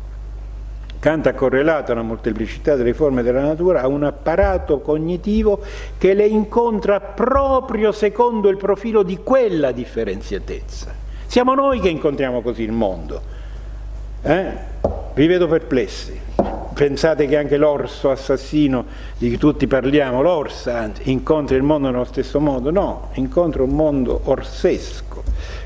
Kant ha correlato la molteplicità delle forme della natura a un apparato cognitivo che le incontra proprio secondo il profilo di quella differenziatezza. Siamo noi che incontriamo così il mondo. Eh? Vi vedo perplessi. Pensate che anche l'orso assassino di cui tutti parliamo, l'orsa, incontra il mondo nello stesso modo? No, incontra un mondo orsesco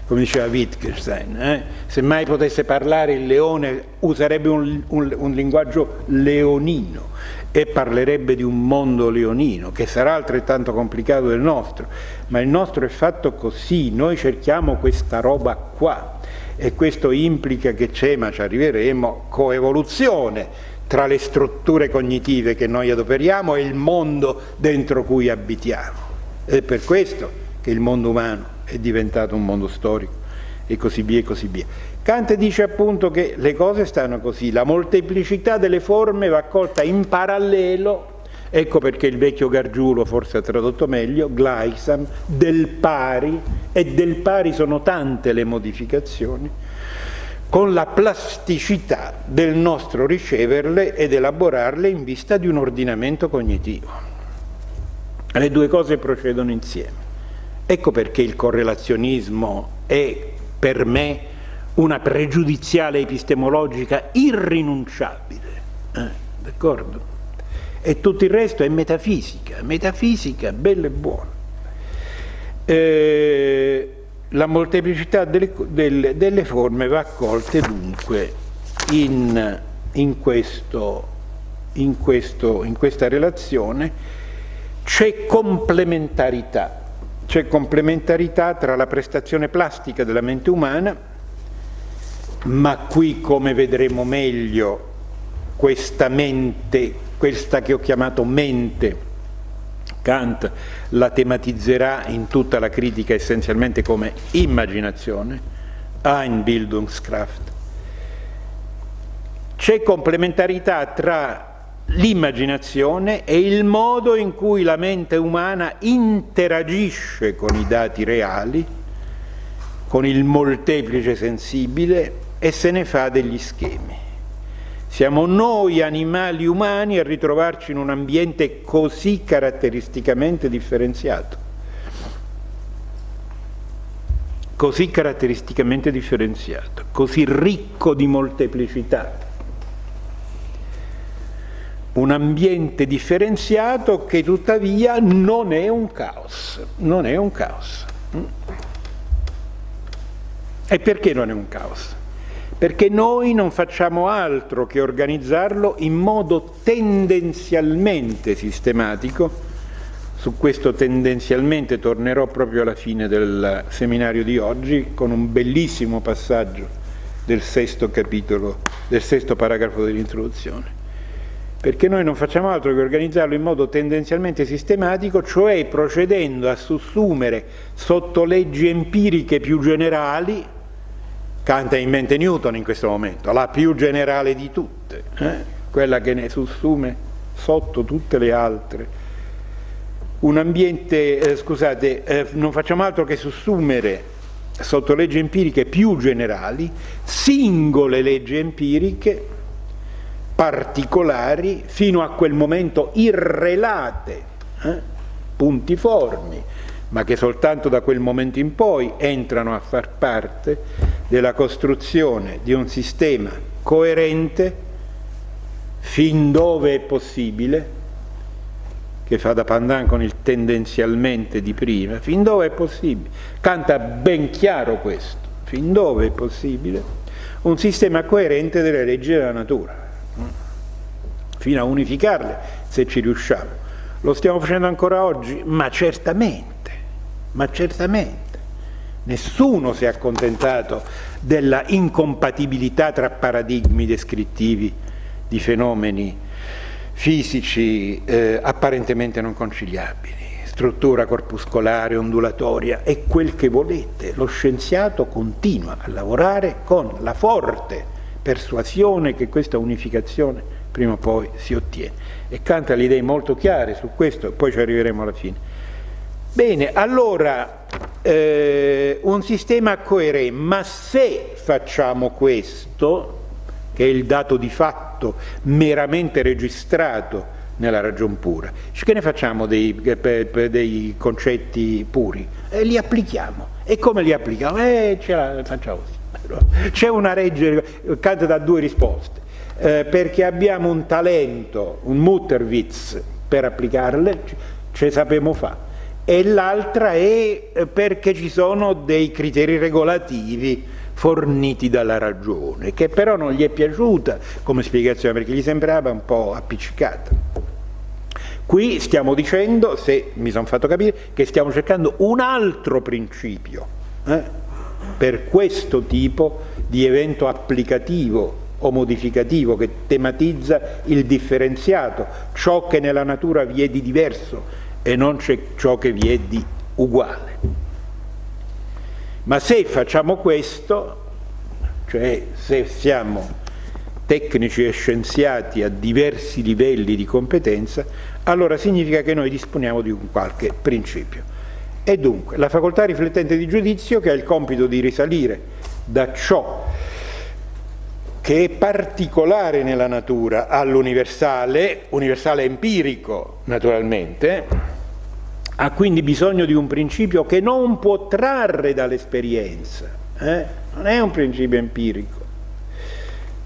come diceva Wittgenstein, eh? se mai potesse parlare il leone userebbe un, un, un, linguaggio leonino e parlerebbe di un mondo leonino che sarà altrettanto complicato del nostro, ma il nostro è fatto così, noi cerchiamo questa roba qua e questo implica che c'è, ma ci arriveremo, coevoluzione tra le strutture cognitive che noi adoperiamo e il mondo dentro cui abitiamo. È per questo che il mondo umano è diventato un mondo storico e così via e così via. Kant dice appunto che le cose stanno così, la molteplicità delle forme va accolta in parallelo, ecco perché il vecchio Gargiulo forse ha tradotto meglio, Gleisam, del pari, e del pari sono tante le modificazioni, con la plasticità del nostro riceverle ed elaborarle in vista di un ordinamento cognitivo. Le due cose procedono insieme. Ecco perché il correlazionismo è per me una pregiudiziale epistemologica irrinunciabile, eh, d'accordo? E tutto il resto è metafisica, metafisica bella e buona. Eh, la molteplicità delle, delle, delle, forme va accolta dunque in, in, questo, in, questo, in questa relazione, c'è complementarità c'è complementarità tra la prestazione plastica della mente umana, ma qui come vedremo meglio questa mente, questa che ho chiamato mente, Kant la tematizzerà in tutta la critica essenzialmente come immaginazione, Einbildungskraft. C'è complementarità tra l'immaginazione è il modo in cui la mente umana interagisce con i dati reali, con il molteplice sensibile e se ne fa degli schemi. Siamo noi animali umani a ritrovarci in un ambiente così caratteristicamente differenziato. Così caratteristicamente differenziato, così ricco di molteplicità un ambiente differenziato che tuttavia non è un caos, non è un caos. E perché non è un caos? Perché noi non facciamo altro che organizzarlo in modo tendenzialmente sistematico, su questo tendenzialmente tornerò proprio alla fine del seminario di oggi con un bellissimo passaggio del sesto capitolo, del sesto paragrafo dell'introduzione perché noi non facciamo altro che organizzarlo in modo tendenzialmente sistematico, cioè procedendo a sussumere sotto leggi empiriche più generali, canta in mente Newton in questo momento, la più generale di tutte, eh? quella che ne sussume sotto tutte le altre. Un ambiente, eh, scusate, eh, non facciamo altro che sussumere sotto leggi empiriche più generali, singole leggi empiriche particolari, fino a quel momento irrelate, eh, puntiformi, ma che soltanto da quel momento in poi entrano a far parte della costruzione di un sistema coerente fin dove è possibile, che fa da pandan con il tendenzialmente di prima, fin dove è possibile, canta ben chiaro questo, fin dove è possibile, un sistema coerente delle leggi della natura fino a unificarle se ci riusciamo. Lo stiamo facendo ancora oggi? Ma certamente, ma certamente. Nessuno si è accontentato della incompatibilità tra paradigmi descrittivi di fenomeni fisici eh, apparentemente non conciliabili, struttura corpuscolare, ondulatoria e quel che volete. Lo scienziato continua a lavorare con la forte persuasione che questa unificazione prima o poi si ottiene. E canta le idee molto chiare su questo, poi ci arriveremo alla fine. Bene, allora eh, un sistema coerente, ma se facciamo questo, che è il dato di fatto meramente registrato nella ragion pura, che ne facciamo dei, dei concetti puri? Eh, li applichiamo. E come li applichiamo? Eh, ce la facciamo così. C'è una legge, canta da due risposte. Eh, perché abbiamo un talento, un Mutterwitz per applicarle, ce sappiamo fare e l'altra è eh, perché ci sono dei criteri regolativi forniti dalla ragione, che però non gli è piaciuta come spiegazione perché gli sembrava un po' appiccicata. Qui stiamo dicendo, se mi sono fatto capire, che stiamo cercando un altro principio eh, per questo tipo di evento applicativo o modificativo che tematizza il differenziato, ciò che nella natura vi è di diverso e non c'è ciò che vi è di uguale. Ma se facciamo questo, cioè se siamo tecnici e scienziati a diversi livelli di competenza, allora significa che noi disponiamo di un qualche principio. E dunque la facoltà riflettente di giudizio che ha il compito di risalire da ciò che è particolare nella natura all'universale, universale empirico naturalmente, ha quindi bisogno di un principio che non può trarre dall'esperienza, eh? non è un principio empirico,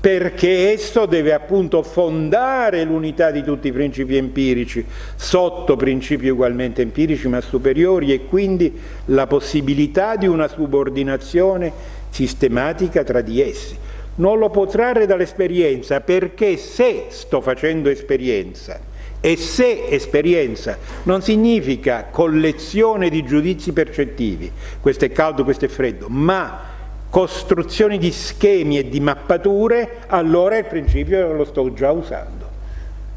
perché esso deve appunto fondare l'unità di tutti i principi empirici sotto principi ugualmente empirici ma superiori e quindi la possibilità di una subordinazione sistematica tra di essi. Non lo può trarre dall'esperienza perché se sto facendo esperienza e se esperienza non significa collezione di giudizi percettivi, questo è caldo, questo è freddo, ma costruzioni di schemi e di mappature, allora il principio lo sto già usando.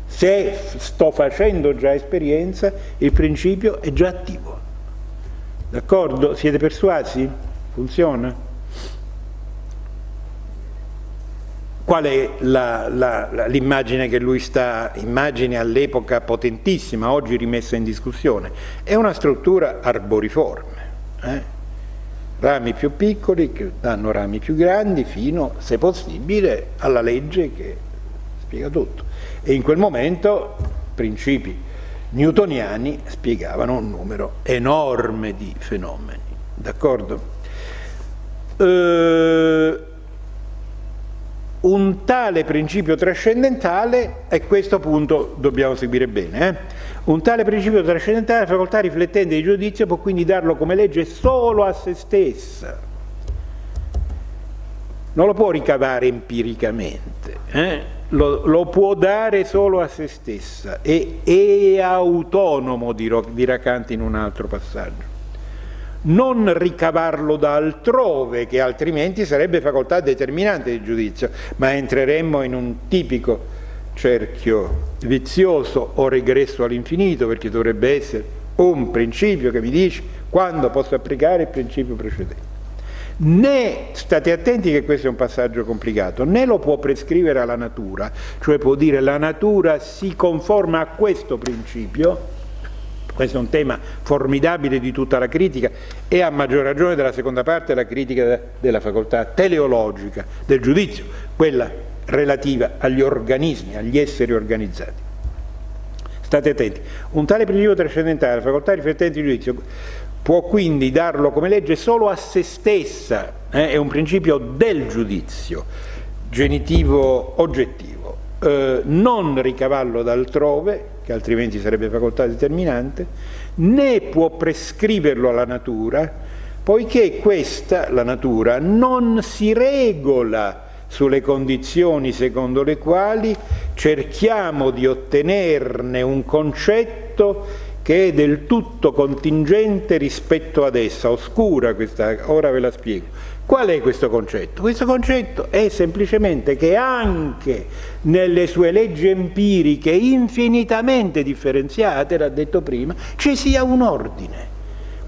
Se sto facendo già esperienza, il principio è già attivo. D'accordo? Siete persuasi? Funziona? Qual è l'immagine che lui sta, immagine all'epoca potentissima, oggi rimessa in discussione? È una struttura arboriforme, eh? Rami più piccoli che danno rami più grandi fino, se possibile, alla legge che spiega tutto. E in quel momento principi newtoniani spiegavano un numero enorme di fenomeni, d'accordo? Eh, un tale principio trascendentale, e questo punto dobbiamo seguire bene, eh? Un tale principio trascendentale la facoltà riflettente di giudizio può quindi darlo come legge solo a se stessa, non lo può ricavare empiricamente, eh? lo, lo, può dare solo a se stessa, e è autonomo, dirà Kant in un altro passaggio non ricavarlo da altrove, che altrimenti sarebbe facoltà determinante di giudizio, ma entreremmo in un tipico cerchio vizioso o regresso all'infinito, perché dovrebbe essere un principio che mi dice quando posso applicare il principio precedente. Né, state attenti che questo è un passaggio complicato, né lo può prescrivere alla natura, cioè può dire la natura si conforma a questo principio, questo è un tema formidabile di tutta la critica e a maggior ragione della seconda parte la critica della facoltà teleologica del giudizio, quella relativa agli organismi, agli esseri organizzati. State attenti, un tale principio trascendentale, la facoltà riflettente di giudizio, può quindi darlo come legge solo a se stessa, eh? è un principio del giudizio, genitivo oggettivo, eh, non ricavallo da altrove, che altrimenti sarebbe facoltà determinante, né può prescriverlo alla natura, poiché questa, la natura, non si regola sulle condizioni secondo le quali cerchiamo di ottenerne un concetto che è del tutto contingente rispetto ad essa, oscura questa, ora ve la spiego. Qual è questo concetto? Questo concetto è semplicemente che anche nelle sue leggi empiriche infinitamente differenziate, l'ha detto prima, ci sia un ordine.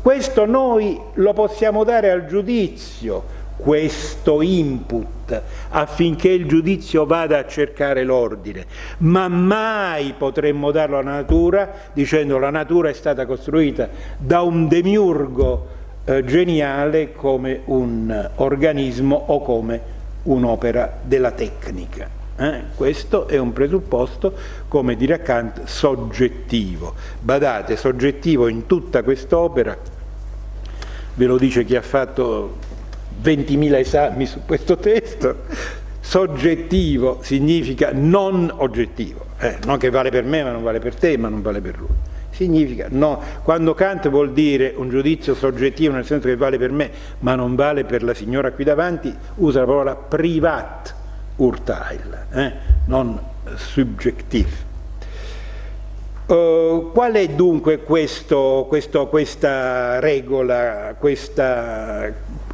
Questo noi lo possiamo dare al giudizio, questo input, affinché il giudizio vada a cercare l'ordine, ma mai potremmo darlo alla natura dicendo la natura è stata costruita da un demiurgo eh, geniale come un organismo o come un'opera della tecnica. Eh? Questo è un presupposto, come dirà Kant, soggettivo. Badate, soggettivo in tutta quest'opera, ve lo dice chi ha fatto 20.000 esami su questo testo, soggettivo significa non oggettivo, eh? non che vale per me ma non vale per te ma non vale per lui significa no. Quando Kant vuol dire un giudizio soggettivo nel senso che vale per me ma non vale per la signora qui davanti, usa la parola privat urteil, eh? non subjective. Uh, qual è dunque questo, questo, questa regola, questo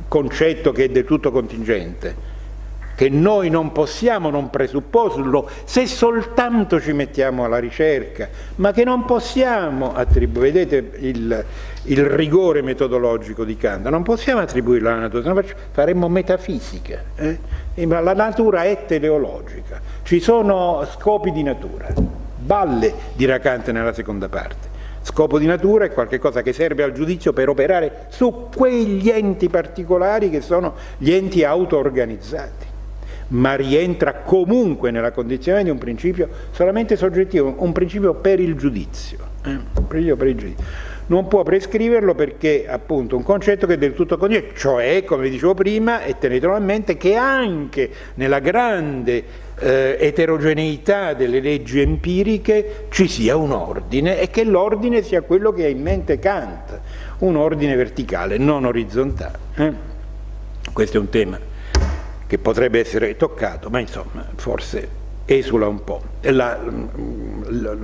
concetto che è del tutto contingente? che noi non possiamo non presupporlo se soltanto ci mettiamo alla ricerca, ma che non possiamo attribuire, vedete il, il rigore metodologico di Kant, non possiamo attribuirlo alla natura, faremmo metafisica. Eh? La natura è teleologica, ci sono scopi di natura, balle dirà Kant nella seconda parte. Scopo di natura è qualcosa che serve al giudizio per operare su quegli enti particolari che sono gli enti auto-organizzati ma rientra comunque nella condizione di un principio solamente soggettivo, un principio per il giudizio. Eh? Un principio per il giudizio. Non può prescriverlo perché appunto un concetto che è del tutto condiviso, cioè, come vi dicevo prima, e tenetelo a mente, che anche nella grande eh, eterogeneità delle leggi empiriche ci sia un ordine e che l'ordine sia quello che ha in mente Kant, un ordine verticale, non orizzontale. Eh? Questo è un tema che potrebbe essere toccato, ma insomma forse esula un po'. La, la,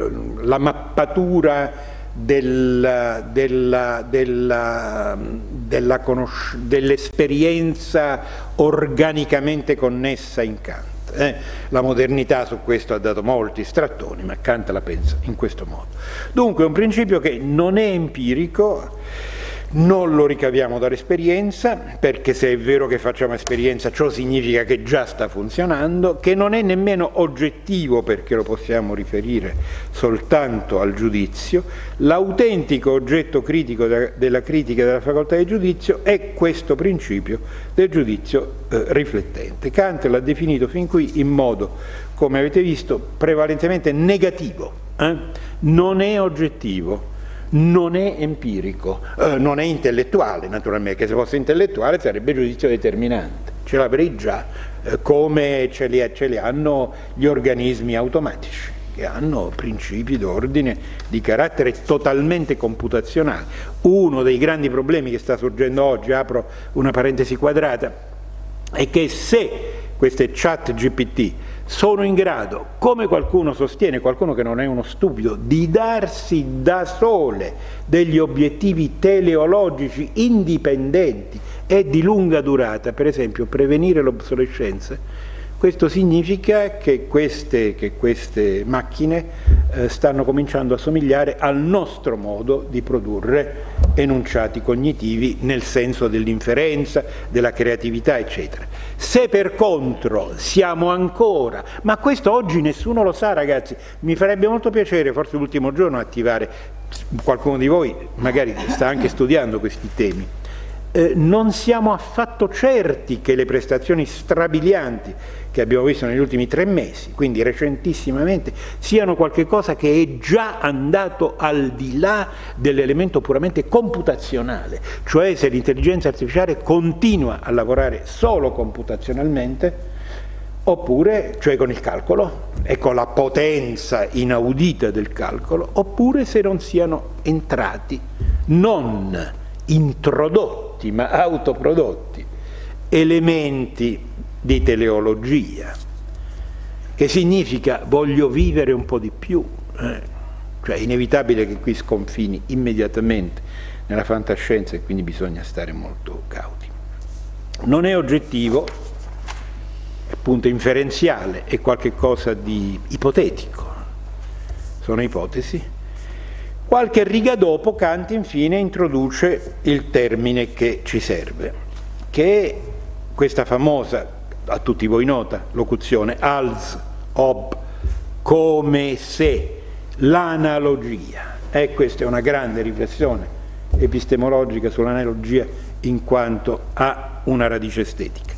la mappatura dell'esperienza della, della, dell organicamente connessa in Kant. Eh? La modernità su questo ha dato molti strattoni, ma Kant la pensa in questo modo. Dunque è un principio che non è empirico, non lo ricaviamo dall'esperienza, perché se è vero che facciamo esperienza ciò significa che già sta funzionando, che non è nemmeno oggettivo perché lo possiamo riferire soltanto al giudizio, l'autentico oggetto critico della critica della facoltà di giudizio è questo principio del giudizio eh, riflettente. Kant l'ha definito fin qui in modo, come avete visto, prevalentemente negativo, eh? non è oggettivo non è empirico, eh, non è intellettuale naturalmente, che se fosse intellettuale sarebbe giudizio determinante, ce l'avrei già eh, come ce li, ce li hanno gli organismi automatici che hanno principi d'ordine di carattere totalmente computazionale. Uno dei grandi problemi che sta sorgendo oggi, apro una parentesi quadrata, è che se queste chat GPT sono in grado, come qualcuno sostiene, qualcuno che non è uno stupido, di darsi da sole degli obiettivi teleologici indipendenti e di lunga durata, per esempio prevenire l'obsolescenza, questo significa che queste, che queste macchine eh, stanno cominciando a somigliare al nostro modo di produrre enunciati cognitivi nel senso dell'inferenza, della creatività, eccetera. Se per contro siamo ancora, ma questo oggi nessuno lo sa ragazzi, mi farebbe molto piacere, forse l'ultimo giorno, attivare, qualcuno di voi magari sta anche studiando questi temi, eh, non siamo affatto certi che le prestazioni strabilianti che abbiamo visto negli ultimi tre mesi, quindi recentissimamente, siano qualcosa che è già andato al di là dell'elemento puramente computazionale, cioè se l'intelligenza artificiale continua a lavorare solo computazionalmente, oppure, cioè con il calcolo e con la potenza inaudita del calcolo, oppure se non siano entrati, non introdotti ma autoprodotti elementi di teleologia, che significa voglio vivere un po' di più, eh? cioè è inevitabile che qui sconfini immediatamente nella fantascienza e quindi bisogna stare molto cauti. Non è oggettivo, è appunto inferenziale, è qualcosa di ipotetico, sono ipotesi, Qualche riga dopo Kant infine introduce il termine che ci serve, che è questa famosa, a tutti voi nota, locuzione als ob, come se, l'analogia. E questa è una grande riflessione epistemologica sull'analogia in quanto ha una radice estetica.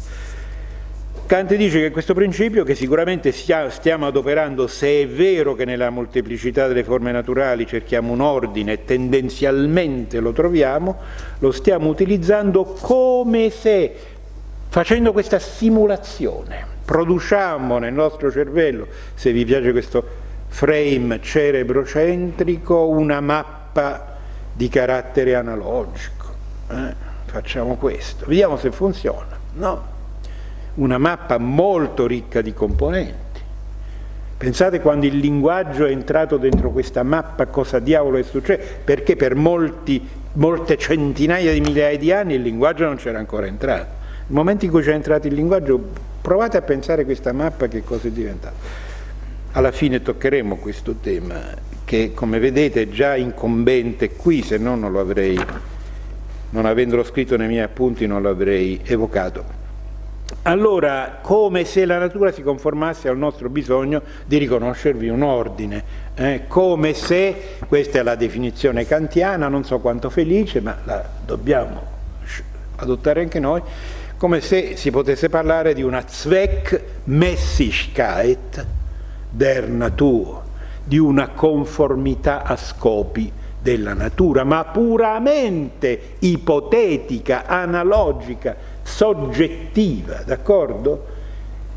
Kant dice che questo principio, che sicuramente stiamo adoperando se è vero che nella molteplicità delle forme naturali cerchiamo un ordine e tendenzialmente lo troviamo, lo stiamo utilizzando come se, facendo questa simulazione, produciamo nel nostro cervello, se vi piace questo frame cerebrocentrico una mappa di carattere analogico. Eh? Facciamo questo, vediamo se funziona. No? Una mappa molto ricca di componenti. Pensate quando il linguaggio è entrato dentro questa mappa, cosa diavolo è successo? Perché per molti, molte centinaia di migliaia di anni il linguaggio non c'era ancora entrato. Nel momento in cui c'è entrato il linguaggio, provate a pensare questa mappa che cosa è diventata alla fine toccheremo questo tema che come vedete è già incombente qui, se no non lo avrei, non avendolo scritto nei miei appunti non l'avrei evocato. Allora, come se la natura si conformasse al nostro bisogno di riconoscervi un ordine, eh? come se, questa è la definizione kantiana, non so quanto felice, ma la dobbiamo adottare anche noi, come se si potesse parlare di una Zweckmäßigkeit, der Natur, di una conformità a scopi della natura, ma puramente ipotetica, analogica, soggettiva, d'accordo?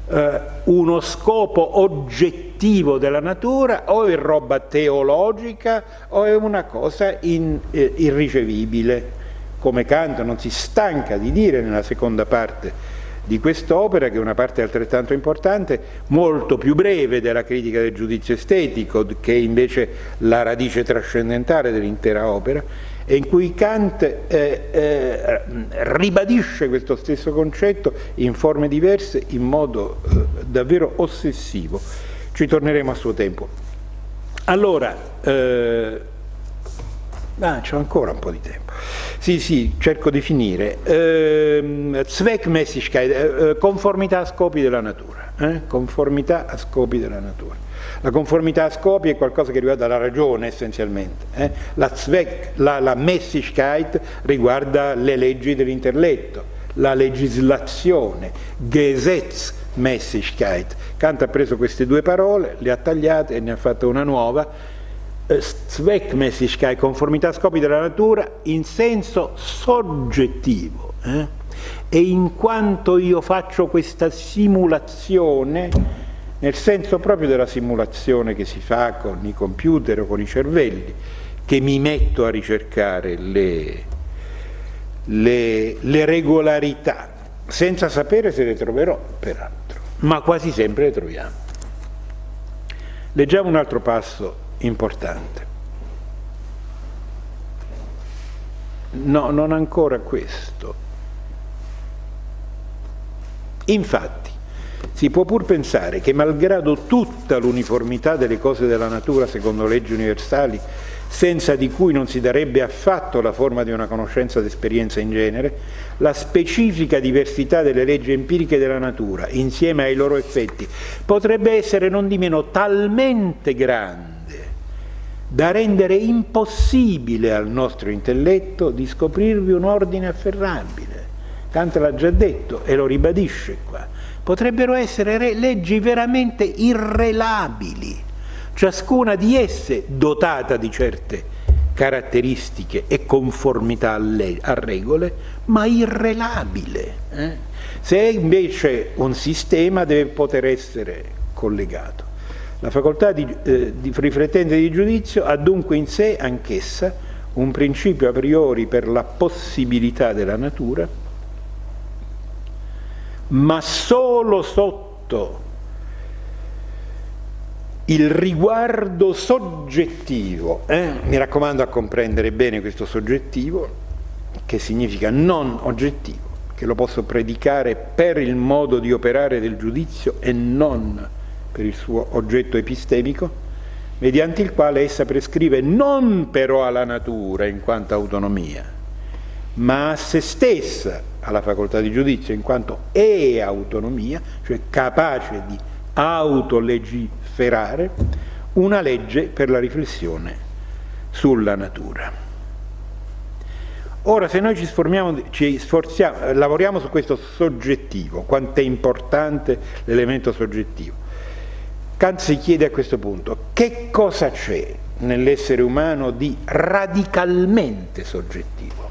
Uh, uno scopo oggettivo della natura o è roba teologica o è una cosa in, eh, irricevibile, come Kant non si stanca di dire nella seconda parte di quest'opera, che è una parte altrettanto importante, molto più breve della critica del giudizio estetico, che è invece la radice trascendentale dell'intera opera, e in cui Kant eh, eh, ribadisce questo stesso concetto in forme diverse in modo eh, davvero ossessivo. Ci torneremo a suo tempo. Allora, eh, ah, c'è ancora un po' di tempo. Sì, sì, cerco di finire. Eh, Zweckmäßigkeit, eh, conformità a scopi della natura. Eh? Conformità a scopi della natura. La conformità a scopi è qualcosa che riguarda la ragione essenzialmente. Eh? La, Zweck, la, la Mäßigkeit riguarda le leggi dell'intelletto, la legislazione, Gesetzmäßigkeit. Kant ha preso queste due parole, le ha tagliate e ne ha fatta una nuova Zweckmäßigkeit, conformità a scopi della natura in senso soggettivo. Eh? E in quanto io faccio questa simulazione, nel senso proprio della simulazione che si fa con i computer o con i cervelli, che mi metto a ricercare le, le, le regolarità, senza sapere se le troverò, peraltro, ma quasi sempre le troviamo. Leggiamo un altro passo importante. No, non ancora questo. Infatti, si può pur pensare che malgrado tutta l'uniformità delle cose della natura secondo leggi universali, senza di cui non si darebbe affatto la forma di una conoscenza d'esperienza in genere, la specifica diversità delle leggi empiriche della natura, insieme ai loro effetti, potrebbe essere non di meno talmente grande da rendere impossibile al nostro intelletto di scoprirvi un ordine afferrabile. Kant l'ha già detto e lo ribadisce qua. Potrebbero essere leggi veramente irrelabili, ciascuna di esse dotata di certe caratteristiche e conformità a regole, ma irrelabile. Eh? Se invece un sistema deve poter essere collegato. La facoltà di, eh, di riflettente di giudizio ha dunque in sé anch'essa un principio a priori per la possibilità della natura, ma solo sotto il riguardo soggettivo, eh? mi raccomando a comprendere bene questo soggettivo, che significa non oggettivo, che lo posso predicare per il modo di operare del giudizio e non per il suo oggetto epistemico, mediante il quale essa prescrive non però alla natura in quanto autonomia, ma a se stessa, alla facoltà di giudizio, in quanto è autonomia, cioè capace di autolegiferare, una legge per la riflessione sulla natura. Ora, se noi ci, ci sforziamo, lavoriamo su questo soggettivo, quanto è importante l'elemento soggettivo, Kant si chiede a questo punto che cosa c'è nell'essere umano di radicalmente soggettivo.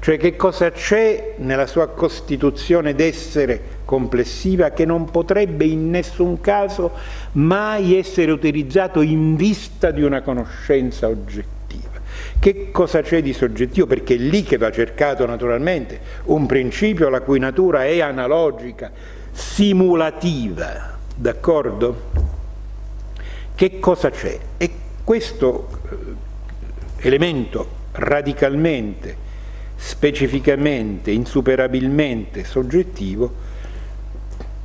cioè che cosa c'è nella sua costituzione d'essere complessiva che non potrebbe in nessun caso mai essere utilizzato in vista di una conoscenza oggettiva. Che cosa c'è di soggettivo? Perché è lì che va cercato naturalmente un principio la cui natura è analogica, simulativa, d'accordo? Che cosa c'è? E questo eh, elemento radicalmente, specificamente, insuperabilmente soggettivo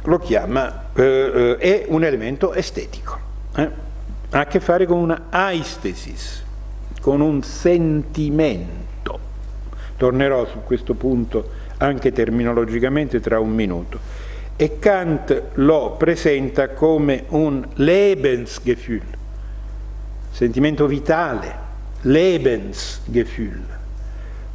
lo chiama, eh, eh, è un elemento estetico, eh? ha a che fare con una aistesis, con un sentimento. Tornerò su questo punto anche terminologicamente tra un minuto. E Kant lo presenta come un Lebensgefühl, sentimento vitale, Lebensgefühl,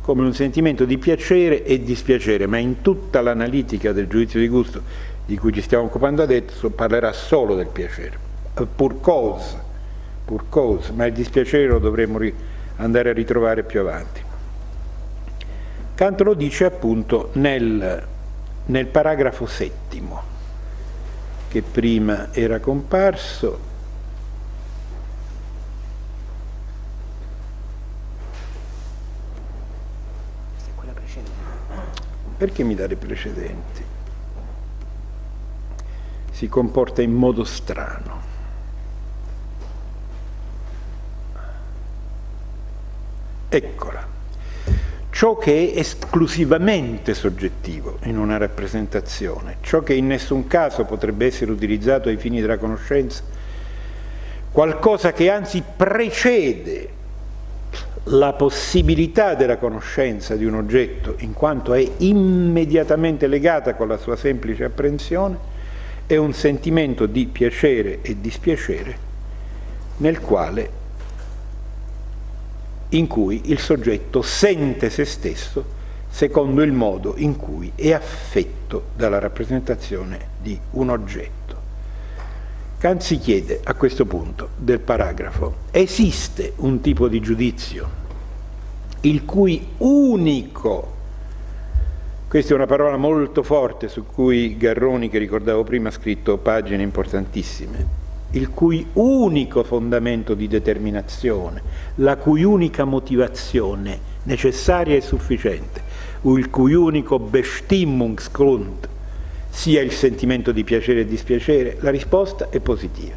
come un sentimento di piacere e dispiacere, ma in tutta l'analitica del giudizio di gusto di cui ci stiamo occupando adesso parlerà solo del piacere, pur cause pur cause, ma il dispiacere lo dovremo andare a ritrovare più avanti. Kant lo dice appunto nel, nel paragrafo settimo, che prima era comparso, Perché mi dà precedenti? Si comporta in modo strano. Eccola. Ciò che è esclusivamente soggettivo in una rappresentazione, ciò che in nessun caso potrebbe essere utilizzato ai fini della conoscenza, qualcosa che anzi precede la possibilità della conoscenza di un oggetto in quanto è immediatamente legata con la sua semplice apprensione, è un sentimento di piacere e dispiacere nel quale in cui il soggetto sente se stesso secondo il modo in cui è affetto dalla rappresentazione di un oggetto. Kant si chiede a questo punto del paragrafo, esiste un tipo di giudizio il cui unico, questa è una parola molto forte su cui Garroni, che ricordavo prima, ha scritto pagine importantissime, il cui unico fondamento di determinazione, la cui unica motivazione necessaria e sufficiente, il cui unico Bestimmungsgrund sia il sentimento di piacere e dispiacere, la risposta è positiva.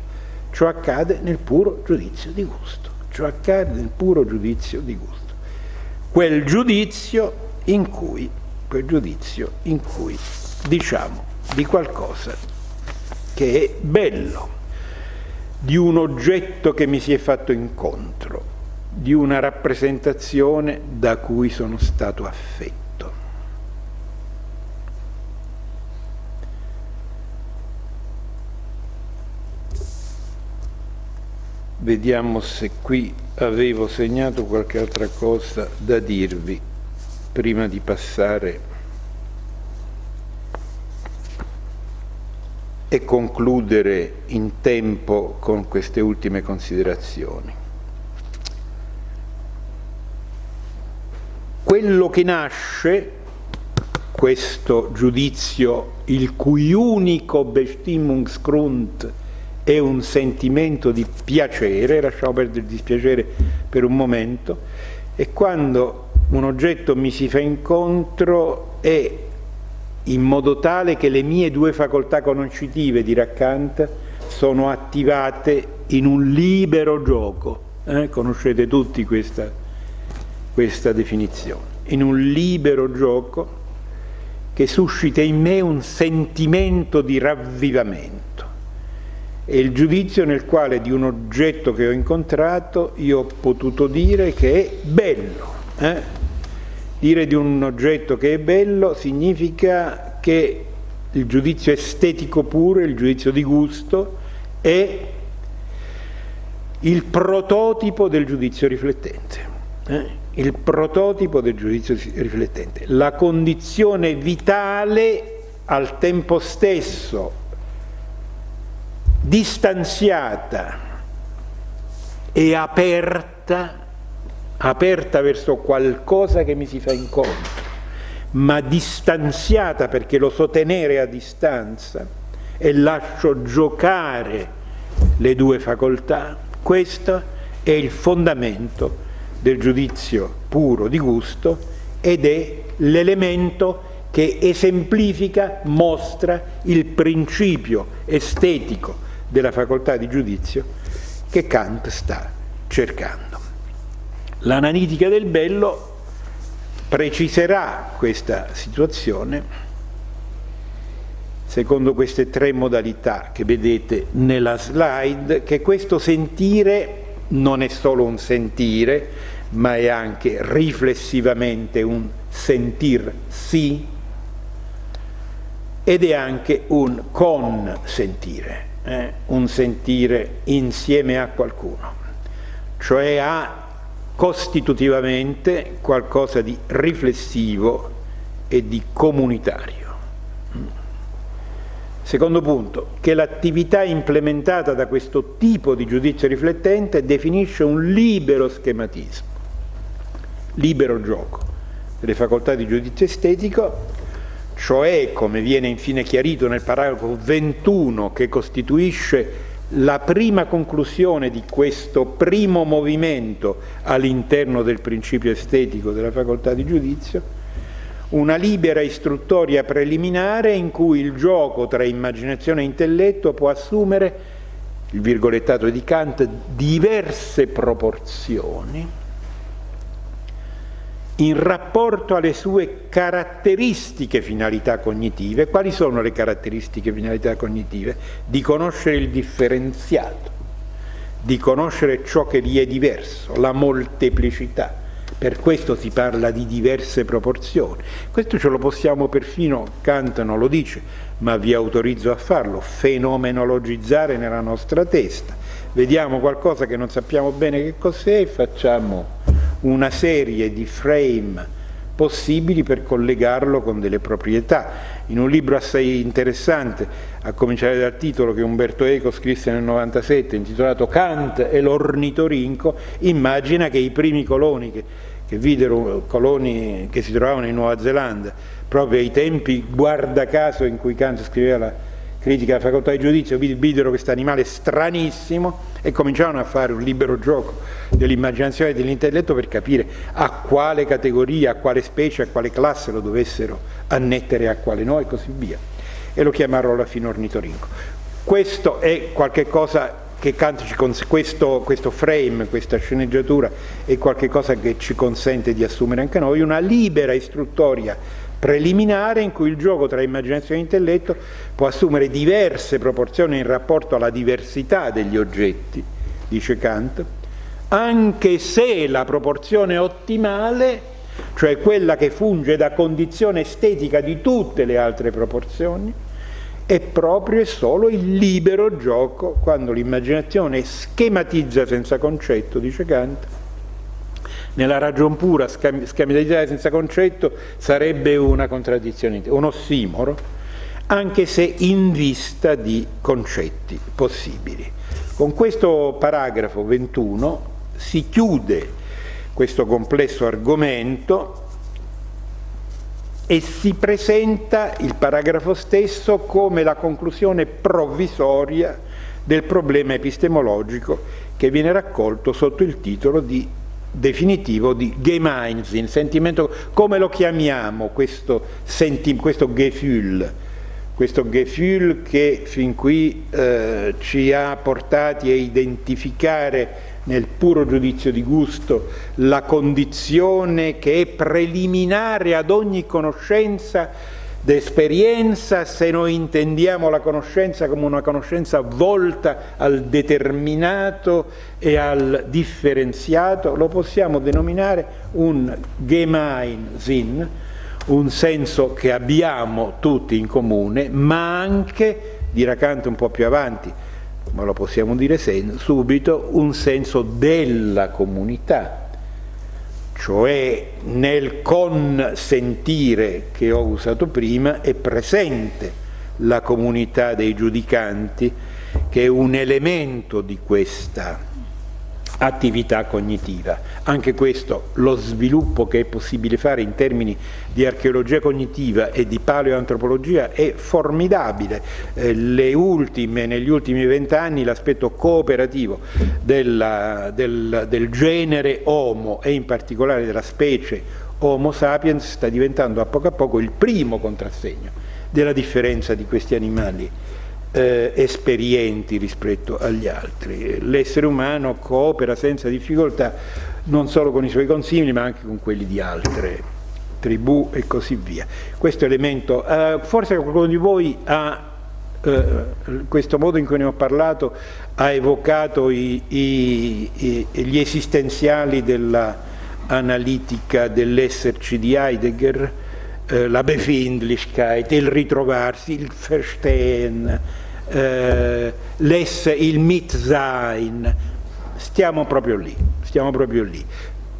Ciò accade nel puro giudizio di gusto. Ciò accade nel puro giudizio di gusto. Quel giudizio in cui, quel giudizio in cui diciamo di qualcosa che è bello, di un oggetto che mi si è fatto incontro, di una rappresentazione da cui sono stato affetto. Vediamo se qui avevo segnato qualche altra cosa da dirvi prima di passare e concludere in tempo con queste ultime considerazioni. Quello che nasce, questo giudizio, il cui unico Bestimmungsgrund è un sentimento di piacere, lasciamo perdere il dispiacere per un momento, e quando un oggetto mi si fa incontro è in modo tale che le mie due facoltà conoscitive, dirà Kant, sono attivate in un libero gioco. Eh? Conoscete tutti questa, questa definizione. In un libero gioco che suscita in me un sentimento di ravvivamento. È il giudizio nel quale di un oggetto che ho incontrato io ho potuto dire che è bello. Eh? Dire di un oggetto che è bello significa che il giudizio estetico puro, il giudizio di gusto, è il prototipo del giudizio riflettente. Eh? Il prototipo del giudizio riflettente, la condizione vitale al tempo stesso distanziata e aperta aperta verso qualcosa che mi si fa incontro, ma distanziata perché lo so tenere a distanza e lascio giocare le due facoltà, questo è il fondamento del giudizio puro di gusto ed è l'elemento che esemplifica, mostra il principio estetico della facoltà di giudizio che Kant sta cercando. L'analitica del bello preciserà questa situazione secondo queste tre modalità che vedete nella slide, che questo sentire non è solo un sentire, ma è anche riflessivamente un sentir sì ed è anche un consentire, eh? un sentire insieme a qualcuno, cioè ha costitutivamente qualcosa di riflessivo e di comunitario. Secondo punto, che l'attività implementata da questo tipo di giudizio riflettente definisce un libero schematismo, libero gioco delle facoltà di giudizio estetico, cioè, come viene infine chiarito nel paragrafo 21, che costituisce la prima conclusione di questo primo movimento all'interno del principio estetico della facoltà di giudizio, una libera istruttoria preliminare in cui il gioco tra immaginazione e intelletto può assumere, il virgolettato di Kant, diverse proporzioni in rapporto alle sue caratteristiche finalità cognitive. Quali sono le caratteristiche finalità cognitive? Di conoscere il differenziato, di conoscere ciò che vi è diverso, la molteplicità per questo si parla di diverse proporzioni. Questo ce lo possiamo perfino, Kant non lo dice, ma vi autorizzo a farlo, fenomenologizzare nella nostra testa. Vediamo qualcosa che non sappiamo bene che cos'è e facciamo una serie di frame possibili per collegarlo con delle proprietà. In un libro assai interessante, a cominciare dal titolo che Umberto Eco scrisse nel 97, intitolato Kant e l'ornitorinco, immagina che i primi coloni che che videro coloni che si trovavano in Nuova Zelanda, proprio ai tempi, guarda caso, in cui Kant scriveva la critica alla facoltà di giudizio, videro questo animale stranissimo e cominciarono a fare un libero gioco dell'immaginazione e dell'intelletto per capire a quale categoria, a quale specie, a quale classe lo dovessero annettere a quale no e così via. E lo chiamarono alla fine ornitorinco. Questo è qualche cosa che Kant ci questo, questo frame, questa sceneggiatura è qualcosa che ci consente di assumere anche noi, una libera istruttoria preliminare in cui il gioco tra immaginazione e intelletto può assumere diverse proporzioni in rapporto alla diversità degli oggetti, dice Kant, anche se la proporzione ottimale, cioè quella che funge da condizione estetica di tutte le altre proporzioni, è proprio e solo il libero gioco quando l'immaginazione schematizza senza concetto, dice Kant. Nella ragion pura schematizzare senza concetto sarebbe una contraddizione, un ossimoro, anche se in vista di concetti possibili. Con questo paragrafo 21 si chiude questo complesso argomento e si presenta il paragrafo stesso come la conclusione provvisoria del problema epistemologico che viene raccolto sotto il titolo di definitivo di Gemeinsinn, sentimento, come lo chiamiamo questo, senti, questo Gefühl, questo Gefühl che fin qui eh, ci ha portati a identificare nel puro giudizio di gusto la condizione che è preliminare ad ogni conoscenza d'esperienza se noi intendiamo la conoscenza come una conoscenza volta al determinato e al differenziato, lo possiamo denominare un Gemeinsinn, un senso che abbiamo tutti in comune, ma anche, dirà Kant un po' più avanti, ma lo possiamo dire subito, un senso della comunità, cioè nel consentire che ho usato prima è presente la comunità dei giudicanti che è un elemento di questa attività cognitiva. Anche questo, lo sviluppo che è possibile fare in termini di archeologia cognitiva e di paleoantropologia è formidabile. Eh, ultime, negli ultimi vent'anni l'aspetto cooperativo della, del, del genere Homo e in particolare della specie Homo sapiens sta diventando a poco a poco il primo contrassegno della differenza di questi animali eh, esperienti rispetto agli altri. L'essere umano coopera senza difficoltà non solo con i suoi consimili ma anche con quelli di altre tribù e così via. Questo elemento, eh, forse qualcuno di voi ha eh, questo modo in cui ne ho parlato ha evocato i, i, i, gli esistenziali dell'analitica dell'esserci di Heidegger, eh, la Befindlichkeit, il ritrovarsi, il Verstehen, eh, il Mitsein, stiamo proprio lì, stiamo proprio lì.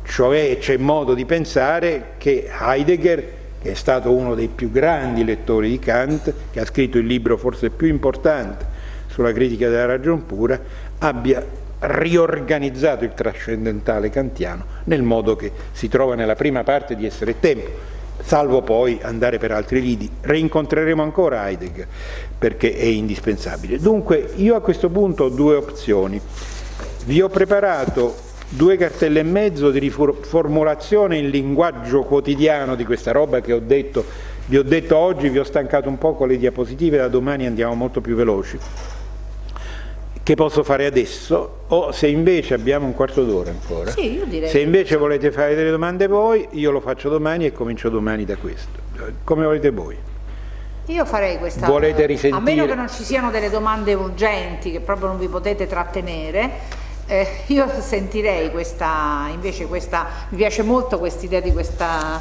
Cioè c'è modo di pensare che Heidegger, che è stato uno dei più grandi lettori di Kant, che ha scritto il libro forse più importante sulla critica della ragion pura, abbia riorganizzato il trascendentale kantiano nel modo che si trova nella prima parte di Essere Tempo salvo poi andare per altri lidi. Reincontreremo ancora Heidegger perché è indispensabile. Dunque io a questo punto ho due opzioni. Vi ho preparato due cartelle e mezzo di riformulazione in linguaggio quotidiano di questa roba che ho detto, vi ho detto oggi, vi ho stancato un po' con le diapositive, da domani andiamo molto più veloci che posso fare adesso o se invece abbiamo un quarto d'ora ancora sì, se invece volete fare delle domande voi io lo faccio domani e comincio domani da questo. Come volete voi. Io farei questa volete risentire? A meno che non ci siano delle domande urgenti che proprio non vi potete trattenere eh, io sentirei questa invece questa mi piace molto quest'idea di questa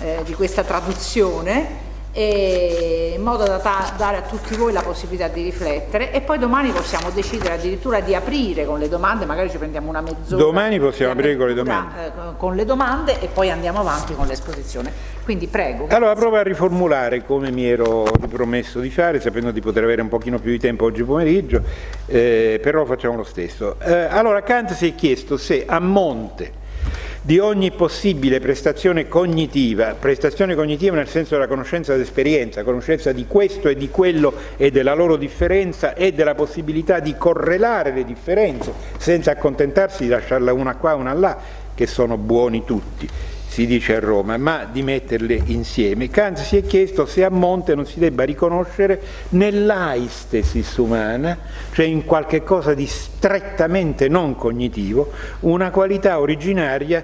eh, di questa traduzione in modo da dare a tutti voi la possibilità di riflettere e poi domani possiamo decidere addirittura di aprire con le domande, magari ci prendiamo una mezz'ora. Domani possiamo aprire con le domande. Eh, con le domande e poi andiamo avanti con l'esposizione. Quindi prego. Grazie. Allora provo a riformulare come mi ero promesso di fare, sapendo di poter avere un pochino più di tempo oggi pomeriggio, eh, però facciamo lo stesso. Eh, allora Kant si è chiesto se a monte di ogni possibile prestazione cognitiva, prestazione cognitiva nel senso della conoscenza dell'esperienza, conoscenza di questo e di quello e della loro differenza e della possibilità di correlare le differenze senza accontentarsi di lasciarla una qua e una là, che sono buoni tutti si dice a Roma, ma di metterle insieme. Kant si è chiesto se a monte non si debba riconoscere nell'aistesis umana, cioè in qualche cosa di strettamente non cognitivo, una qualità originaria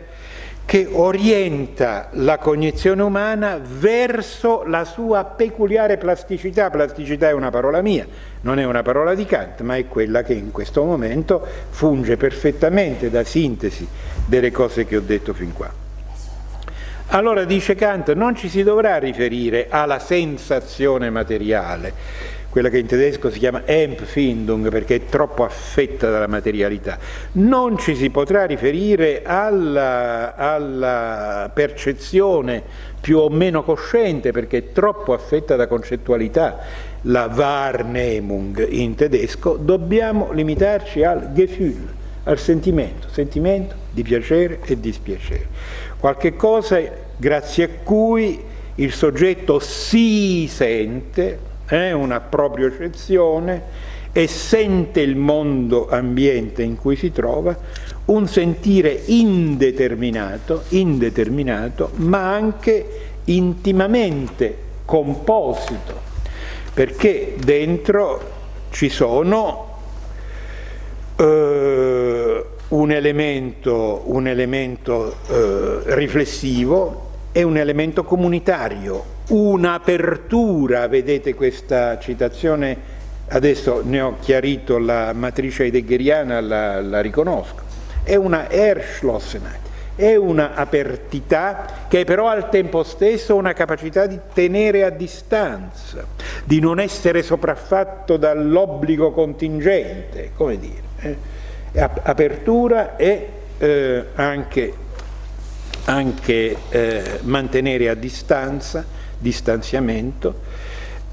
che orienta la cognizione umana verso la sua peculiare plasticità. Plasticità è una parola mia, non è una parola di Kant, ma è quella che in questo momento funge perfettamente da sintesi delle cose che ho detto fin qua. Allora dice Kant, non ci si dovrà riferire alla sensazione materiale, quella che in tedesco si chiama Empfindung perché è troppo affetta dalla materialità, non ci si potrà riferire alla, alla percezione più o meno cosciente perché è troppo affetta da concettualità, la Wahrnehmung in tedesco, dobbiamo limitarci al Gefühl, al sentimento, sentimento di piacere e dispiacere. Qualche cosa grazie a cui il soggetto si sente, è una propria eccezione, e sente il mondo ambiente in cui si trova, un sentire indeterminato, indeterminato, ma anche intimamente composito, perché dentro ci sono eh, un elemento, un elemento eh, riflessivo, è un elemento comunitario, un'apertura, vedete questa citazione, adesso ne ho chiarito la matrice heideggeriana, la, la riconosco, è una Erschlossenheit, è una apertità che è però al tempo stesso una capacità di tenere a distanza, di non essere sopraffatto dall'obbligo contingente, come dire, eh? Apertura e eh, anche anche eh, mantenere a distanza, distanziamento,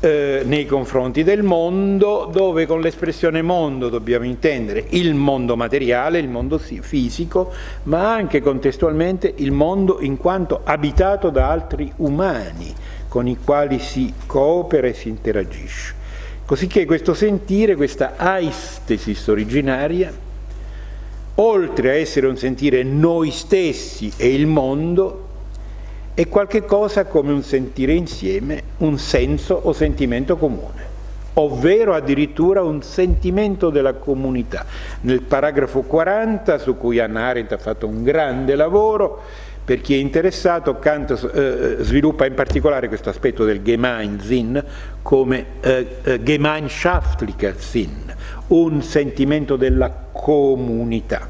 eh, nei confronti del mondo, dove con l'espressione mondo dobbiamo intendere il mondo materiale, il mondo fisico, ma anche contestualmente il mondo in quanto abitato da altri umani con i quali si coopera e si interagisce. Cosicché questo sentire, questa aistesis originaria, oltre a essere un sentire noi stessi e il mondo, è qualche cosa come un sentire insieme un senso o sentimento comune, ovvero addirittura un sentimento della comunità. Nel paragrafo 40, su cui Anna Arendt ha fatto un grande lavoro, per chi è interessato, Kant eh, sviluppa in particolare questo aspetto del Gemeinsinn come eh, eh, Gemeinschaftlicher Sinn, un sentimento della comunità.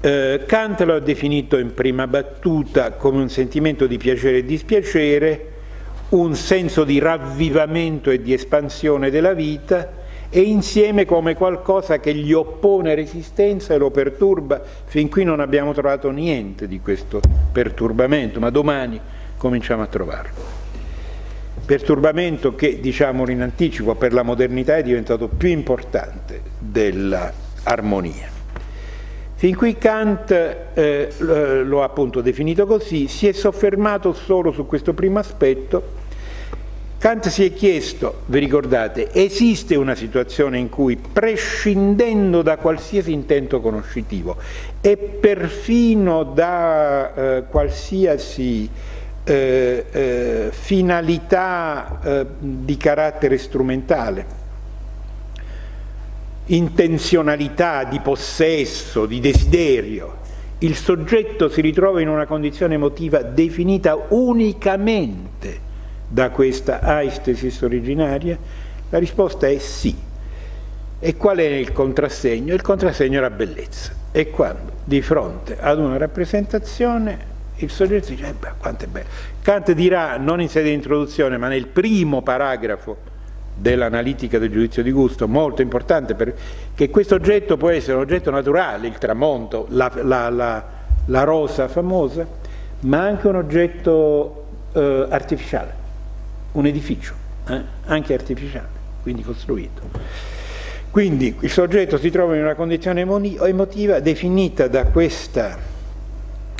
Eh, Kant lo ha definito in prima battuta come un sentimento di piacere e dispiacere, un senso di ravvivamento e di espansione della vita e insieme come qualcosa che gli oppone resistenza e lo perturba. Fin qui non abbiamo trovato niente di questo perturbamento, ma domani cominciamo a trovarlo. Perturbamento che, diciamolo in anticipo, per la modernità è diventato più importante dell'armonia. Fin qui Kant eh, lo ha appunto definito così, si è soffermato solo su questo primo aspetto. Kant si è chiesto, vi ricordate, esiste una situazione in cui prescindendo da qualsiasi intento conoscitivo e perfino da eh, qualsiasi eh, eh finalità eh, di carattere strumentale, intenzionalità, di possesso, di desiderio, il soggetto si ritrova in una condizione emotiva definita unicamente da questa aistesis originaria? La risposta è sì. E qual è il contrassegno? Il contrassegno è la bellezza. E quando di fronte ad una rappresentazione il soggetto dice, eh beh, quanto è bello. Kant dirà, non in sede di introduzione, ma nel primo paragrafo dell'analitica del giudizio di gusto, molto importante perché questo oggetto può essere un oggetto naturale, il tramonto, la, la, la, la rosa famosa, ma anche un oggetto eh, artificiale, un edificio, eh, anche artificiale, quindi costruito. Quindi il soggetto si trova in una condizione emotiva definita da questa,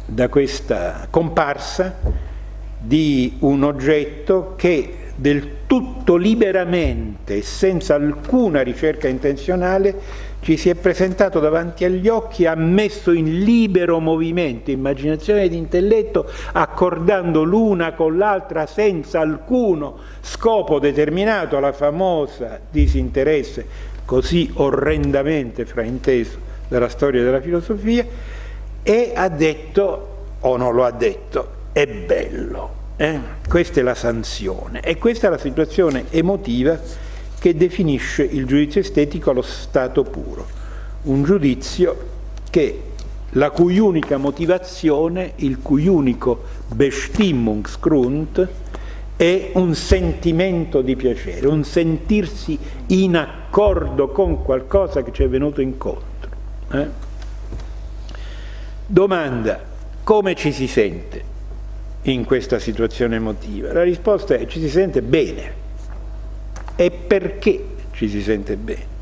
da questa comparsa di un oggetto che del tutto liberamente senza alcuna ricerca intenzionale ci si è presentato davanti agli occhi, ha messo in libero movimento immaginazione ed intelletto, accordando l'una con l'altra senza alcuno scopo determinato, la famosa disinteresse, così orrendamente frainteso dalla storia della filosofia, e ha detto, o non lo ha detto, è bello. Eh? Questa è la sanzione e questa è la situazione emotiva che definisce il giudizio estetico allo stato puro, un giudizio che, la cui unica motivazione, il cui unico Bestimmungsgrund è un sentimento di piacere, un sentirsi in accordo con qualcosa che ci è venuto incontro. Eh? Domanda, come ci si sente? in questa situazione emotiva? La risposta è ci si sente bene. E perché ci si sente bene?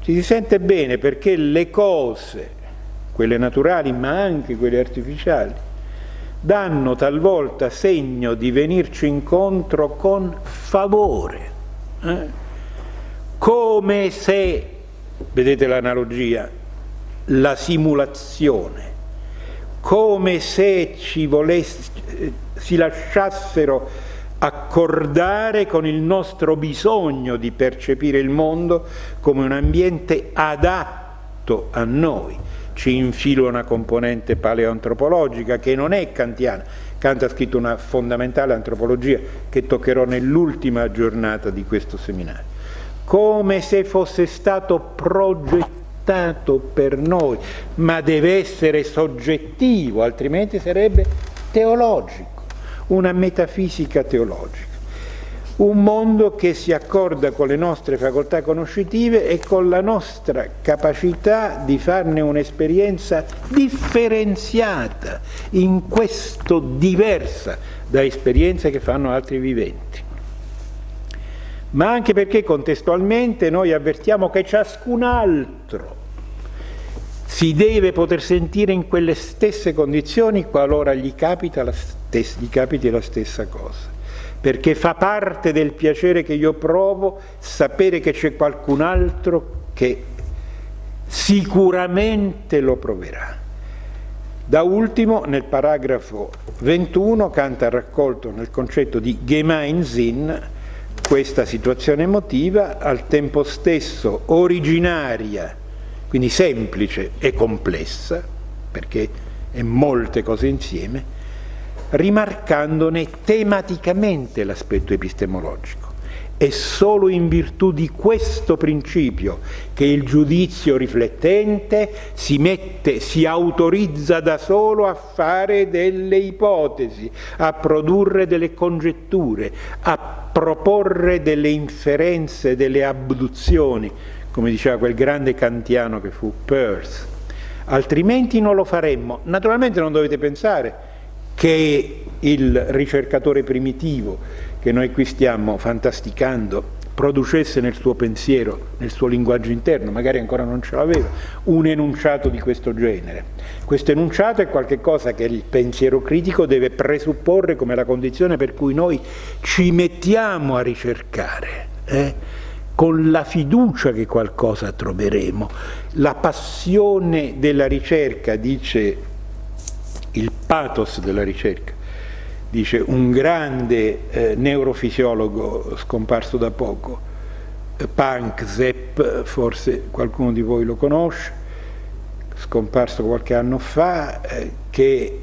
Ci si sente bene perché le cose, quelle naturali ma anche quelle artificiali, danno talvolta segno di venirci incontro con favore, eh? come se, vedete l'analogia, la simulazione come se ci volesse, si lasciassero accordare con il nostro bisogno di percepire il mondo come un ambiente adatto a noi. Ci infilo una componente paleoantropologica che non è kantiana. Kant ha scritto una fondamentale antropologia che toccherò nell'ultima giornata di questo seminario. Come se fosse stato progettato stato per noi, ma deve essere soggettivo, altrimenti sarebbe teologico, una metafisica teologica. un mondo che si accorda con le nostre facoltà conoscitive e con la nostra capacità di farne un'esperienza differenziata, in questo diversa da esperienze che fanno altri viventi. Ma anche perché contestualmente noi avvertiamo che ciascun altro si deve poter sentire in quelle stesse condizioni qualora gli, la stessa, gli capiti la stessa cosa perché fa parte del piacere che io provo sapere che c'è qualcun altro che sicuramente lo proverà. Da ultimo, nel paragrafo 21, Kant ha raccolto nel concetto di Gemeinsinn questa situazione emotiva, al tempo stesso originaria, quindi semplice e complessa, perché è molte cose insieme, rimarcandone tematicamente l'aspetto epistemologico. È solo in virtù di questo principio che il giudizio riflettente si, mette, si autorizza da solo a fare delle ipotesi, a produrre delle congetture, a proporre delle inferenze, delle abduzioni, come diceva quel grande kantiano che fu Peirce. Altrimenti non lo faremmo. Naturalmente non dovete pensare che il ricercatore primitivo che noi qui stiamo fantasticando producesse nel suo pensiero, nel suo linguaggio interno, magari ancora non ce l'aveva, un enunciato di questo genere. Questo enunciato è qualcosa che il pensiero critico deve presupporre come la condizione per cui noi ci mettiamo a ricercare, eh? Con la fiducia che qualcosa troveremo. La passione della ricerca, dice il pathos della ricerca. Dice un grande eh, neurofisiologo scomparso da poco, eh, Punk Zepp, forse qualcuno di voi lo conosce, scomparso qualche anno fa, eh, che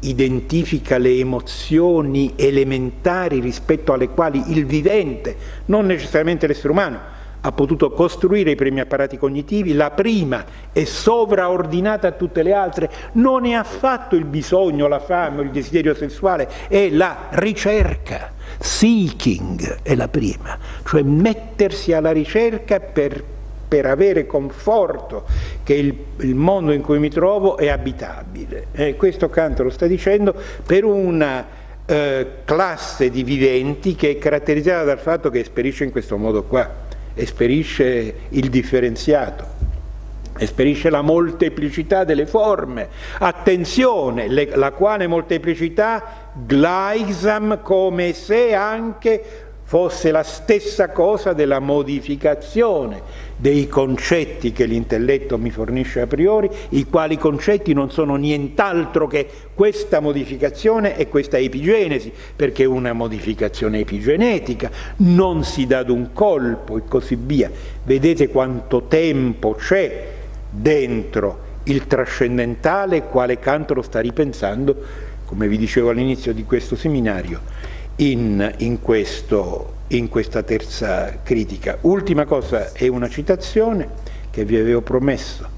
identifica le emozioni elementari rispetto alle quali il vivente, non necessariamente l'essere umano, ha potuto costruire i primi apparati cognitivi, la prima è sovraordinata a tutte le altre, non è affatto il bisogno, la fame, il desiderio sessuale, è la ricerca, seeking è la prima, cioè mettersi alla ricerca per, per avere conforto che il, il, mondo in cui mi trovo è abitabile. E questo Kant lo sta dicendo per una eh, classe di viventi che è caratterizzata dal fatto che esperisce in questo modo qua esperisce il differenziato, esperisce la molteplicità delle forme. Attenzione, le, la quale molteplicità gleisam come se anche fosse la stessa cosa della modificazione dei concetti che l'intelletto mi fornisce a priori, i quali concetti non sono nient'altro che questa modificazione e questa epigenesi, perché una modificazione epigenetica non si dà d'un colpo e così via. Vedete quanto tempo c'è dentro il trascendentale, quale Canto lo sta ripensando, come vi dicevo all'inizio di questo seminario, in, in, questo, in questa terza critica. Ultima cosa è una citazione che vi avevo promesso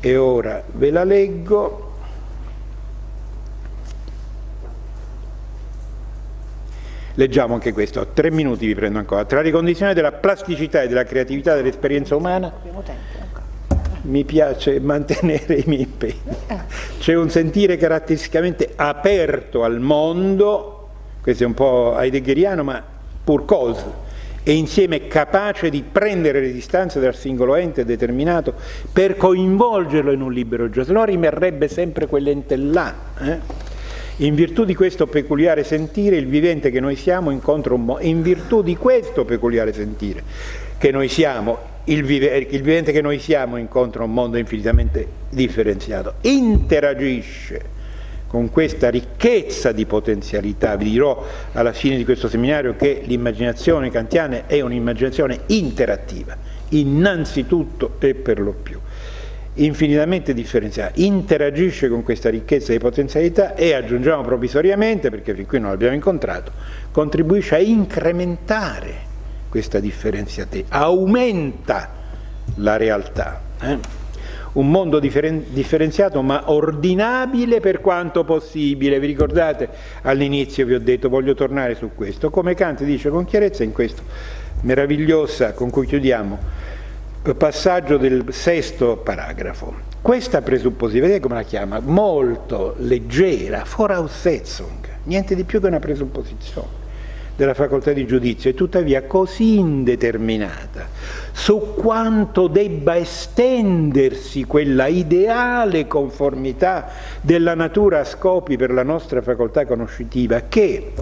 e ora ve la leggo. Leggiamo anche questo, tre minuti vi prendo ancora. Tra le condizioni della plasticità e della creatività dell'esperienza umana mi piace mantenere i miei impegni. Eh. C'è un sentire caratteristicamente aperto al mondo questo è un po' heideggeriano, ma pur cosa, e insieme capace di prendere le distanze dal singolo ente determinato per coinvolgerlo in un libero gioco, se no rimarrebbe sempre quell'ente là. Eh? In virtù di questo peculiare sentire, il vivente che noi siamo incontra un mondo, in virtù di questo peculiare sentire che noi siamo, il, vive, il vivente che noi siamo incontra un mondo infinitamente differenziato, interagisce con questa ricchezza di potenzialità. Vi dirò alla fine di questo seminario che l'immaginazione kantiana è un'immaginazione interattiva, innanzitutto e per lo più, infinitamente differenziata, interagisce con questa ricchezza di potenzialità e aggiungiamo provvisoriamente, perché fin qui non l'abbiamo incontrato, contribuisce a incrementare questa differenziatezza, aumenta la realtà. Eh? Un mondo differen differenziato ma ordinabile per quanto possibile. Vi ricordate all'inizio vi ho detto, voglio tornare su questo, come Kant dice con chiarezza in questo meravigliosa, con cui chiudiamo, passaggio del sesto paragrafo. Questa presupposizione, vedete come la chiama? Molto leggera, Voraussetzung, niente di più che una presupposizione della facoltà di giudizio e tuttavia così indeterminata su quanto debba estendersi quella ideale conformità della natura a scopi per la nostra facoltà conoscitiva che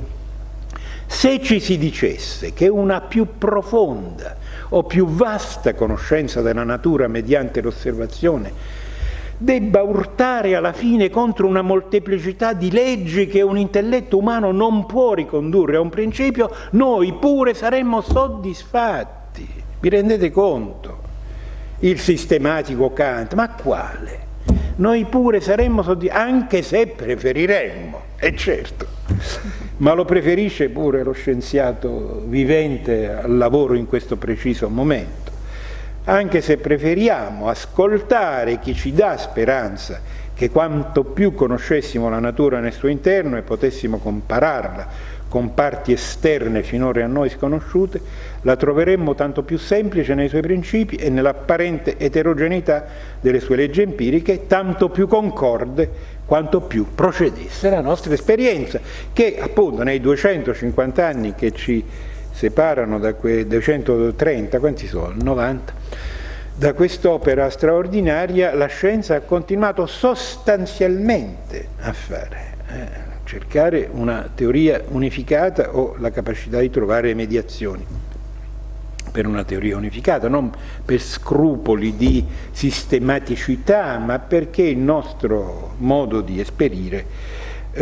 se ci si dicesse che una più profonda o più vasta conoscenza della natura mediante l'osservazione debba urtare alla fine contro una molteplicità di leggi che un intelletto umano non può ricondurre a un principio, noi pure saremmo soddisfatti. Vi rendete conto? Il sistematico Kant, ma quale? Noi pure saremmo soddisfatti, anche se preferiremmo, è certo. Ma lo preferisce pure lo scienziato vivente al lavoro in questo preciso momento anche se preferiamo ascoltare chi ci dà speranza che quanto più conoscessimo la natura nel suo interno e potessimo compararla con parti esterne finora a noi sconosciute, la troveremmo tanto più semplice nei suoi principi e nell'apparente eterogeneità delle sue leggi empiriche, tanto più concorde quanto più procedesse la nostra esperienza, che appunto nei 250 anni che ci separano da quei 230, quanti sono? 90? Da quest'opera straordinaria la scienza ha continuato sostanzialmente a fare, eh, cercare una teoria unificata o la capacità di trovare mediazioni per una teoria unificata, non per scrupoli di sistematicità, ma perché il nostro modo di esperire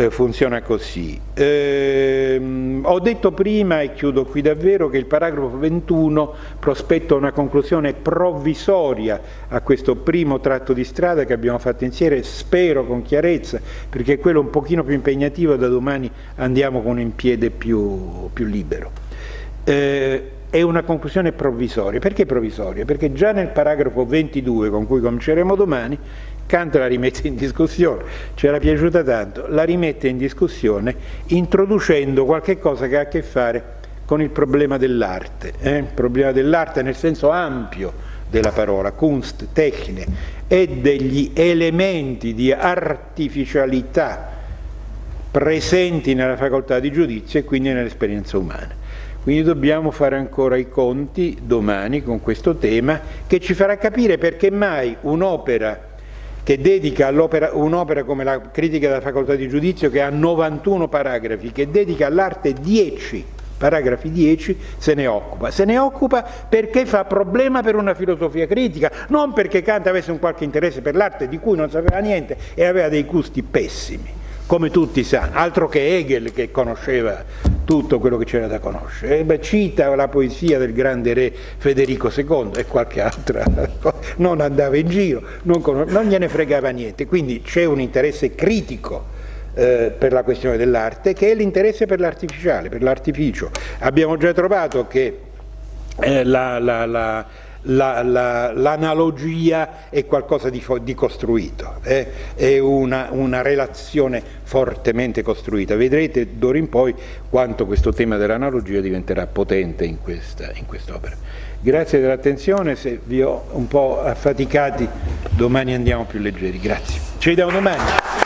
funziona così. Eh, ho detto prima, e chiudo qui davvero, che il paragrafo 21 prospetta una conclusione provvisoria a questo primo tratto di strada che abbiamo fatto insieme, spero con chiarezza, perché è quello un pochino più impegnativo, da domani andiamo con un piede più, più libero. Eh, è una conclusione provvisoria. Perché provvisoria? Perché già nel paragrafo 22, con cui cominceremo domani, Kant la rimette in discussione, ci era piaciuta tanto, la rimette in discussione introducendo qualche cosa che ha a che fare con il problema dell'arte, eh? il problema dell'arte nel senso ampio della parola, Kunst, tecne, e degli elementi di artificialità presenti nella facoltà di giudizio e quindi nell'esperienza umana. Quindi dobbiamo fare ancora i conti domani con questo tema che ci farà capire perché mai un'opera che dedica un'opera come la critica della facoltà di giudizio che ha 91 paragrafi, che dedica all'arte 10 paragrafi 10 se ne occupa. Se ne occupa perché fa problema per una filosofia critica, non perché Kant avesse un qualche interesse per l'arte di cui non sapeva niente e aveva dei gusti pessimi come tutti sanno, altro che Hegel che conosceva tutto quello che c'era da conoscere. E beh, cita la poesia del grande re Federico II e qualche altra non andava in giro, non, non gliene fregava niente, quindi c'è un interesse critico eh, per la questione dell'arte che è l'interesse per l'artificiale, per l'artificio. Abbiamo già trovato che eh, la, la, la l'analogia la, la, è qualcosa di, di costruito, eh? è una, una, relazione fortemente costruita. Vedrete d'ora in poi quanto questo tema dell'analogia diventerà potente in, questa, in quest'opera. Grazie dell'attenzione, se vi ho un po' affaticati domani andiamo più leggeri. Grazie. Ci vediamo domani.